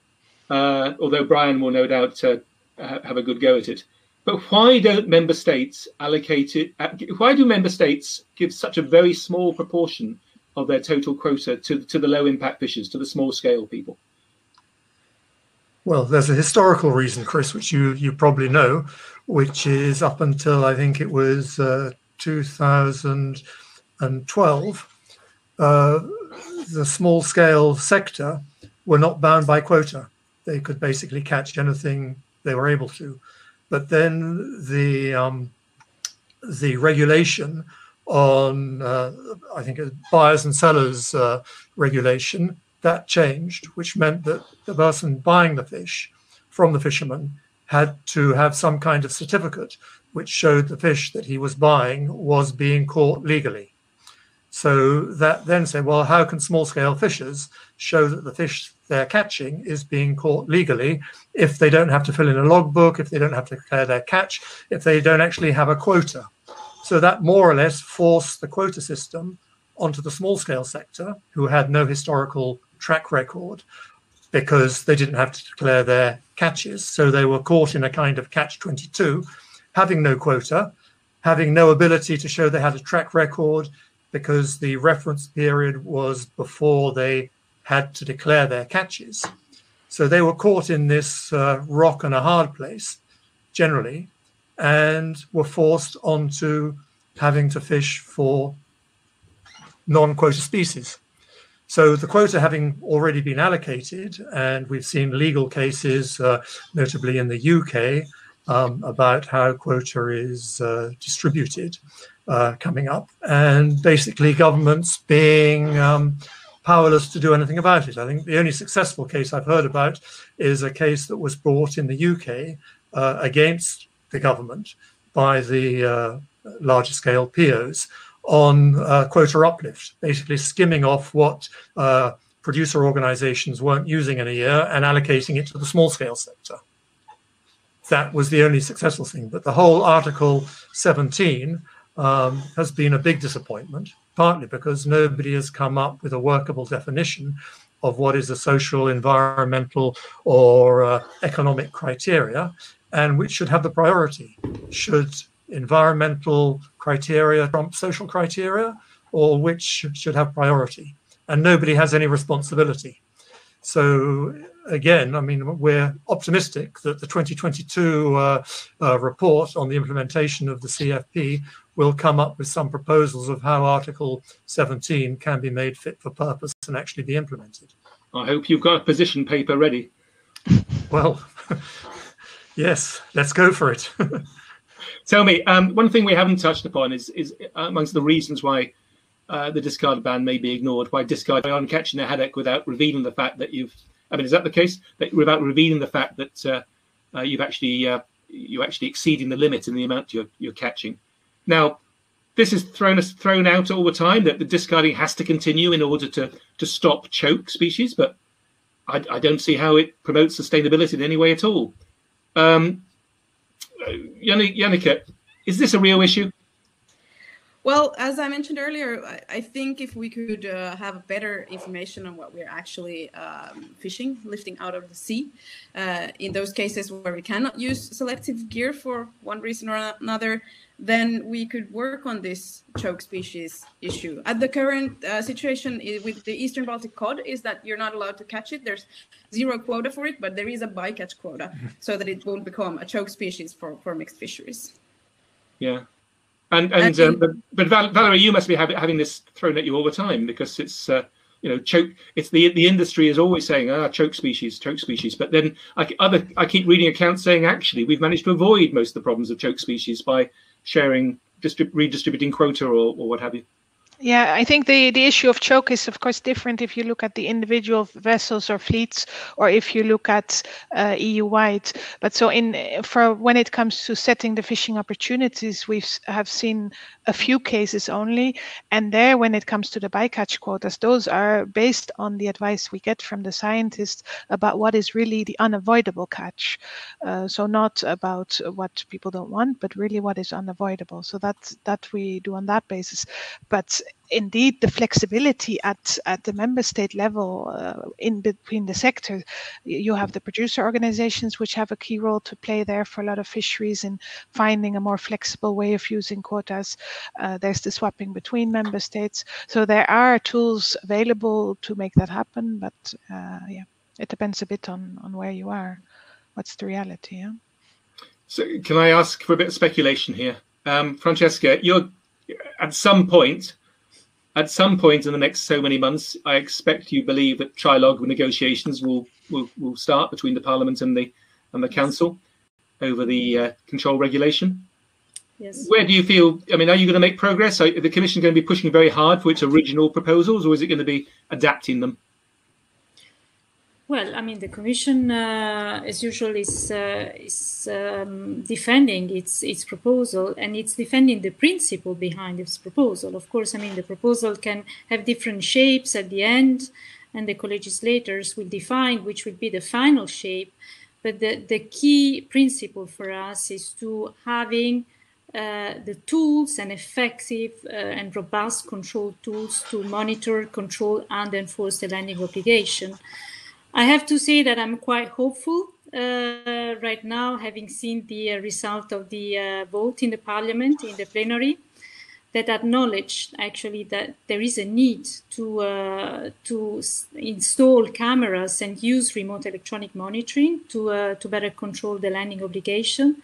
uh, although Brian will no doubt uh, have a good go at it. But why don't member states allocate it? Uh, why do member states give such a very small proportion of their total quota to, to the low impact fishers, to the small scale people? Well, there's a historical reason, Chris, which you, you probably know, which is up until I think it was uh, 2012, uh, the small scale sector were not bound by quota. They could basically catch anything they were able to. But then the um, the regulation on uh, I think buyers and sellers uh, regulation that changed, which meant that the person buying the fish from the fisherman had to have some kind of certificate which showed the fish that he was buying was being caught legally. So that then said, well, how can small scale fishers show that the fish they're catching is being caught legally if they don't have to fill in a logbook, if they don't have to declare their catch, if they don't actually have a quota? So that more or less forced the quota system onto the small scale sector, who had no historical track record because they didn't have to declare their catches. So they were caught in a kind of catch 22, having no quota, having no ability to show they had a track record because the reference period was before they had to declare their catches. So they were caught in this uh, rock and a hard place generally and were forced onto having to fish for non quota species. So the quota having already been allocated, and we've seen legal cases, uh, notably in the UK, um, about how quota is uh, distributed uh, coming up, and basically governments being um, powerless to do anything about it. I think the only successful case I've heard about is a case that was brought in the UK uh, against the government by the uh, larger scale POs on uh, quota uplift, basically skimming off what uh, producer organizations weren't using in a year and allocating it to the small scale sector. That was the only successful thing. But the whole Article 17 um, has been a big disappointment, partly because nobody has come up with a workable definition of what is a social, environmental, or uh, economic criteria, and which should have the priority. Should environmental criteria trump social criteria, or which should have priority? And nobody has any responsibility. So again, I mean, we're optimistic that the 2022 uh, uh, report on the implementation of the CFP will come up with some proposals of how Article 17 can be made fit for purpose and actually be implemented. I hope you've got a position paper ready. Well, yes, let's go for it. Tell me, um, one thing we haven't touched upon is, is amongst the reasons why uh, the discard ban may be ignored, why discard on catching a haddock without revealing the fact that you've I mean, is that the case? That without revealing the fact that uh, uh, you've actually uh, you actually exceeding the limit in the amount you're, you're catching. Now, this is thrown thrown out all the time that the discarding has to continue in order to to stop choke species, but I, I don't see how it promotes sustainability in any way at all. Um, Uh, Janica, uh, is this a real issue? Well, as I mentioned earlier, I, I think if we could uh, have better information on what we're actually um, fishing, lifting out of the sea, uh, in those cases where we cannot use selective gear for one reason or another, then we could work on this choke species issue. At the current uh, situation with the Eastern Baltic cod is that you're not allowed to catch it. There's zero quota for it, but there is a bycatch quota so that it won't become a choke species for, for mixed fisheries. Yeah, and and um, but, but Val- Valerie, you must be having, having this thrown at you all the time because it's uh, you know choke. It's the the industry is always saying ah choke species, choke species. But then I other I keep reading accounts saying actually we've managed to avoid most of the problems of choke species by sharing, distrib- redistributing quota or, or what have you. Yeah, I think the, the issue of choke is, of course, different if you look at the individual vessels or fleets, or if you look at uh, EU-wide. But so, in for when it comes to setting the fishing opportunities, we have seen a few cases only, and there, when it comes to the bycatch quotas, those are based on the advice we get from the scientists about what is really the unavoidable catch. Uh, so not about what people don't want, but really what is unavoidable. So that that we do on that basis. But indeed the flexibility at at the member state level uh, in between the sectors. You have the producer organizations which have a key role to play there for a lot of fisheries in finding a more flexible way of using quotas. Uh, there's the swapping between member states. So there are tools available to make that happen but uh, yeah it depends a bit on on where you are. What's the reality yeah? So can i ask for a bit of speculation here? Um, francesca you're at some point at some point in the next so many months, I expect you believe that trilogue negotiations will, will, will start between the Parliament and the and the Council over the uh, control regulation. Yes. Where do you feel? I mean, are you going to make progress? Are the Commission going to be pushing very hard for its original proposals, or is it going to be adapting them? Well, I mean, the Commission, uh, as usual, is uh, is um, defending its its proposal, and it's defending the principle behind its proposal. Of course, I mean, the proposal can have different shapes at the end, and the co-legislators will define which will be the final shape. But the the key principle for us is to having uh, the tools and effective uh, and robust control tools to monitor, control, and enforce the landing obligation. I have to say that I'm quite hopeful uh, right now, having seen the uh, result of the uh, vote in the parliament, in the plenary, that acknowledged actually that there is a need to, uh, to install cameras and use remote electronic monitoring to, uh, to better control the landing obligation.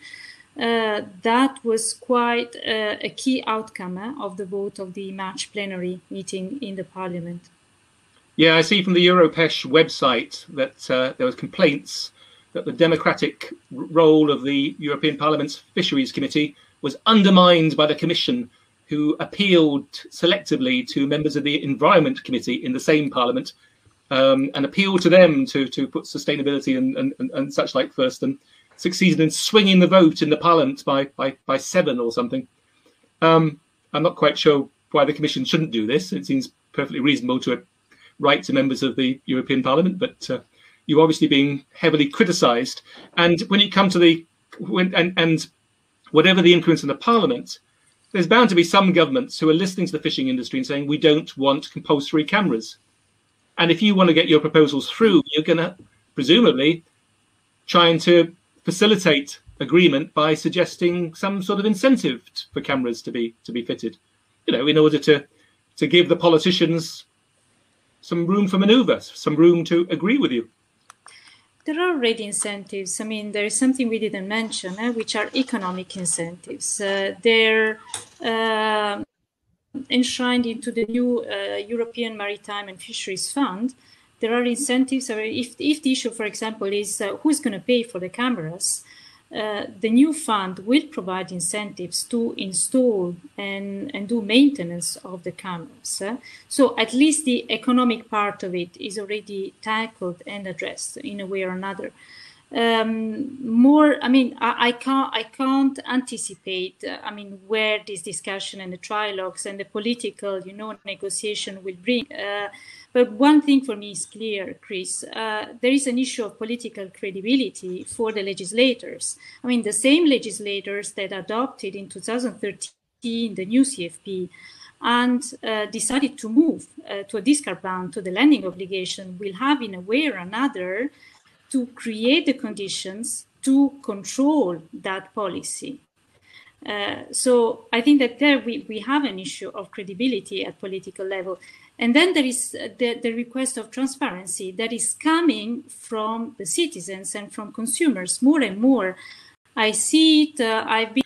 Uh, that was quite a key outcome of the vote of the March plenary meeting in the parliament. Yeah, I see from the Europêche website that uh, there was complaints that the democratic role of the European Parliament's Fisheries Committee was undermined by the Commission, who appealed selectively to members of the Environment Committee in the same Parliament um, and appealed to them to, to put sustainability and, and, and such like first and succeeded in swinging the vote in the Parliament by, by, by seven or something. Um, I'm not quite sure why the Commission shouldn't do this. It seems perfectly reasonable to right to members of the European Parliament, but uh, you're obviously being heavily criticised. And when you come to the when, and, and whatever the influence in the Parliament, there's bound to be some governments who are listening to the fishing industry and saying we don't want compulsory cameras. And if you want to get your proposals through, you're going to presumably trying to facilitate agreement by suggesting some sort of incentive for cameras to be to be fitted. You know, in order to to give the politicians some room for maneuver, some room to agree with you. There are already incentives. I mean, there is something we didn't mention, eh, which are economic incentives. Uh, they're uh, enshrined into the new uh, European Maritime and Fisheries Fund. There are incentives. If, if the issue, for example, is uh, who's going to pay for the cameras, uh, the new fund will provide incentives to install and, and do maintenance of the cameras. So at least the economic part of it is already tackled and addressed in a way or another. Um, more, I mean, I, I, can't, I can't anticipate. Uh, I mean, where this discussion and the trilogues and the political, you know, negotiation will bring. Uh, but one thing for me is clear, Chris. Uh, there is an issue of political credibility for the legislators. I mean, the same legislators that adopted in 2013 the new CFP and uh, decided to move uh, to a discard ban to the landing obligation will have, in a way or another, to create the conditions to control that policy. Uh, so I think that there we, we have an issue of credibility at political level. And then there is uh, the, the request of transparency that is coming from the citizens and from consumers more and more. I see it. Uh, I've been.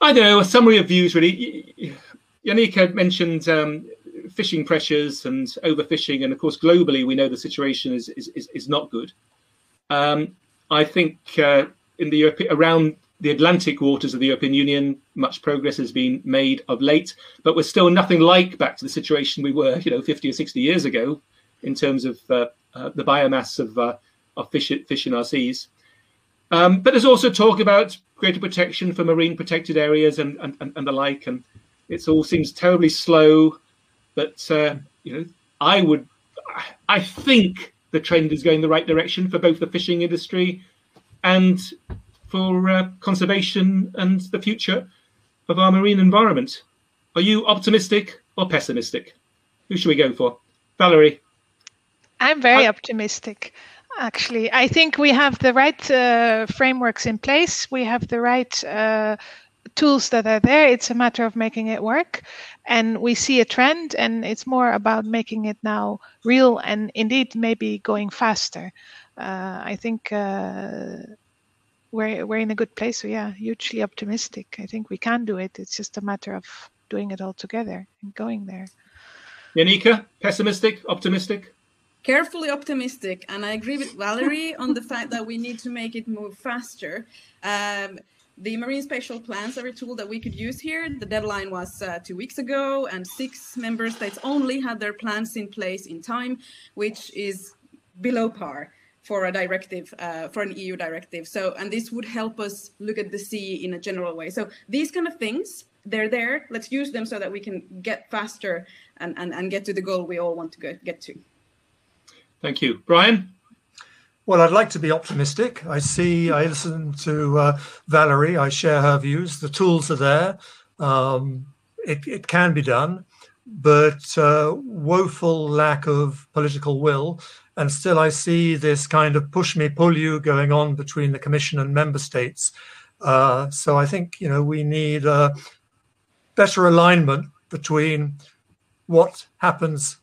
I don't know. A summary of views, really. Janica had mentioned um, fishing pressures and overfishing, and of course, globally, we know the situation is is, is not good. Um, I think uh, in the Europe around the Atlantic waters of the European Union, much progress has been made of late, but we're still nothing like back to the situation we were, you know, 50 or 60 years ago in terms of uh, uh, the biomass of, uh, of fish, fish in our seas. Um, but there's also talk about greater protection for marine protected areas and, and, and the like. And it all seems terribly slow. But, uh, you know, I would, I think the trend is going the right direction for both the fishing industry and for uh, conservation and the future of our marine environment. Are you optimistic or pessimistic? Who should we go for? Valerie. I'm very I- optimistic actually. I think we have the right uh, frameworks in place. We have the right uh, tools that are there. It's a matter of making it work. And we see a trend, and it's more about making it now real and indeed maybe going faster. Uh, I think uh, we're, we're in a good place. So, yeah, hugely optimistic. I think we can do it. It's just a matter of doing it all together and going there. Janica, pessimistic, optimistic? carefully optimistic, and I agree with Valerie on the fact that we need to make it move faster. Um, the marine spatial plans are a tool that we could use here. The deadline was uh, two weeks ago, and six member states only had their plans in place in time, which is below par for a directive, uh, for an EU directive. So, and this would help us look at the sea in a general way. So, these kind of things, they're there. Let's use them so that we can get faster and, and, and get to the goal we all want to go, get to. Thank you. Brian? Well, I'd like to be optimistic. I see, I listen to uh, Valerie, I share her views. The tools are there. Um, it, it, can be done, but uh, woeful lack of political will. And still, I see this kind of push me, pull you going on between the Commission and member states. Uh, so I think, you know, we need a better alignment between what happens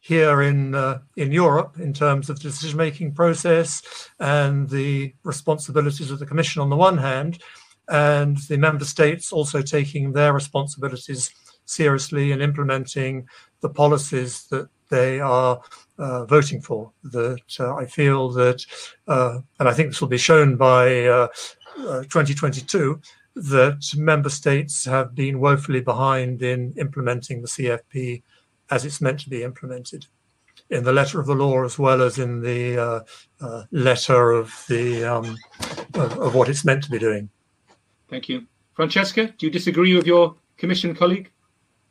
here in uh, in Europe in terms of decision making process and the responsibilities of the Commission on the one hand, and the member states also taking their responsibilities seriously and implementing the policies that they are uh, voting for. That uh, I feel that, uh, and I think this will be shown by uh, uh, 2022 that member states have been woefully behind in implementing the CFP as it's meant to be implemented in the letter of the law as well as in the uh, letter of the um, of, of, what it's meant to be doing. Thank you, Francesca. Do you disagree with your commission colleague?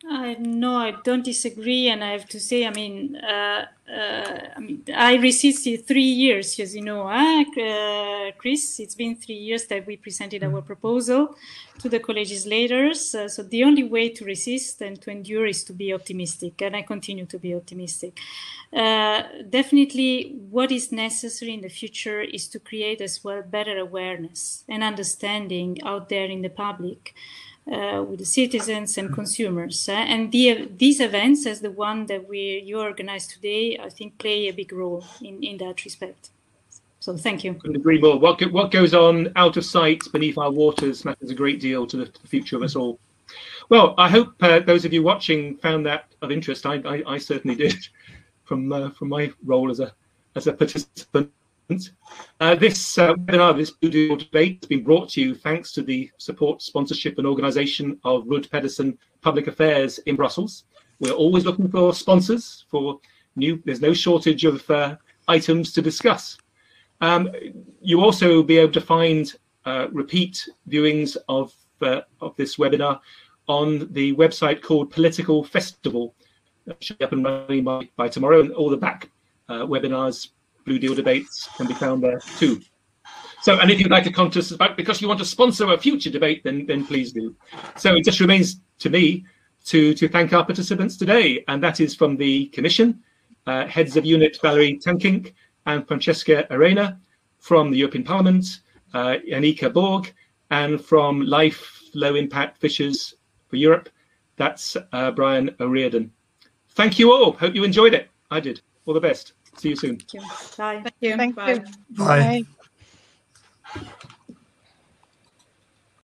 Uh, no, I don't disagree, and I have to say, I mean, uh, uh, I mean, I resisted three years, as you know, uh, Chris. It's been three years that we presented our proposal to the co-legislators. Uh, so the only way to resist and to endure is to be optimistic, and I continue to be optimistic. Uh, definitely, what is necessary in the future is to create as well better awareness and understanding out there in the public uh, with the citizens and consumers. Uh, and the, these events, as the one that we you organize today, I think play a big role in, in that respect. So thank you. Couldn't agree more. What, what goes on out of sight beneath our waters matters a great deal to the, to the future of us all. Well, I hope uh, those of you watching found that of interest. I, I, I certainly did from uh, from my role as a as a participant. Uh, this uh, webinar, this Deal debate, has been brought to you thanks to the support, sponsorship, and organisation of Rud Pedersen Public Affairs in Brussels. We're always looking for sponsors for new. There's no shortage of uh, items to discuss. Um, you also be able to find uh, repeat viewings of uh, of this webinar on the website called Political Festival. It should be up and running by, by tomorrow, and all the back uh, webinars Blue Deal debates can be found there too. So, and if you'd like to contact us about because you want to sponsor a future debate, then then please do. So it just remains to me to to thank our participants today, and that is from the Commission, uh, heads of unit Valerie Tankink and Francesca Arena, from the European Parliament, uh, Janica Borg, and from Life Low Impact Fishers for Europe, that's uh, Brian O'Riordan. Thank you all. Hope you enjoyed it. I did. All the best. See you soon. Thank you. Bye. Thank you. Thank Bye. you. Bye. Bye.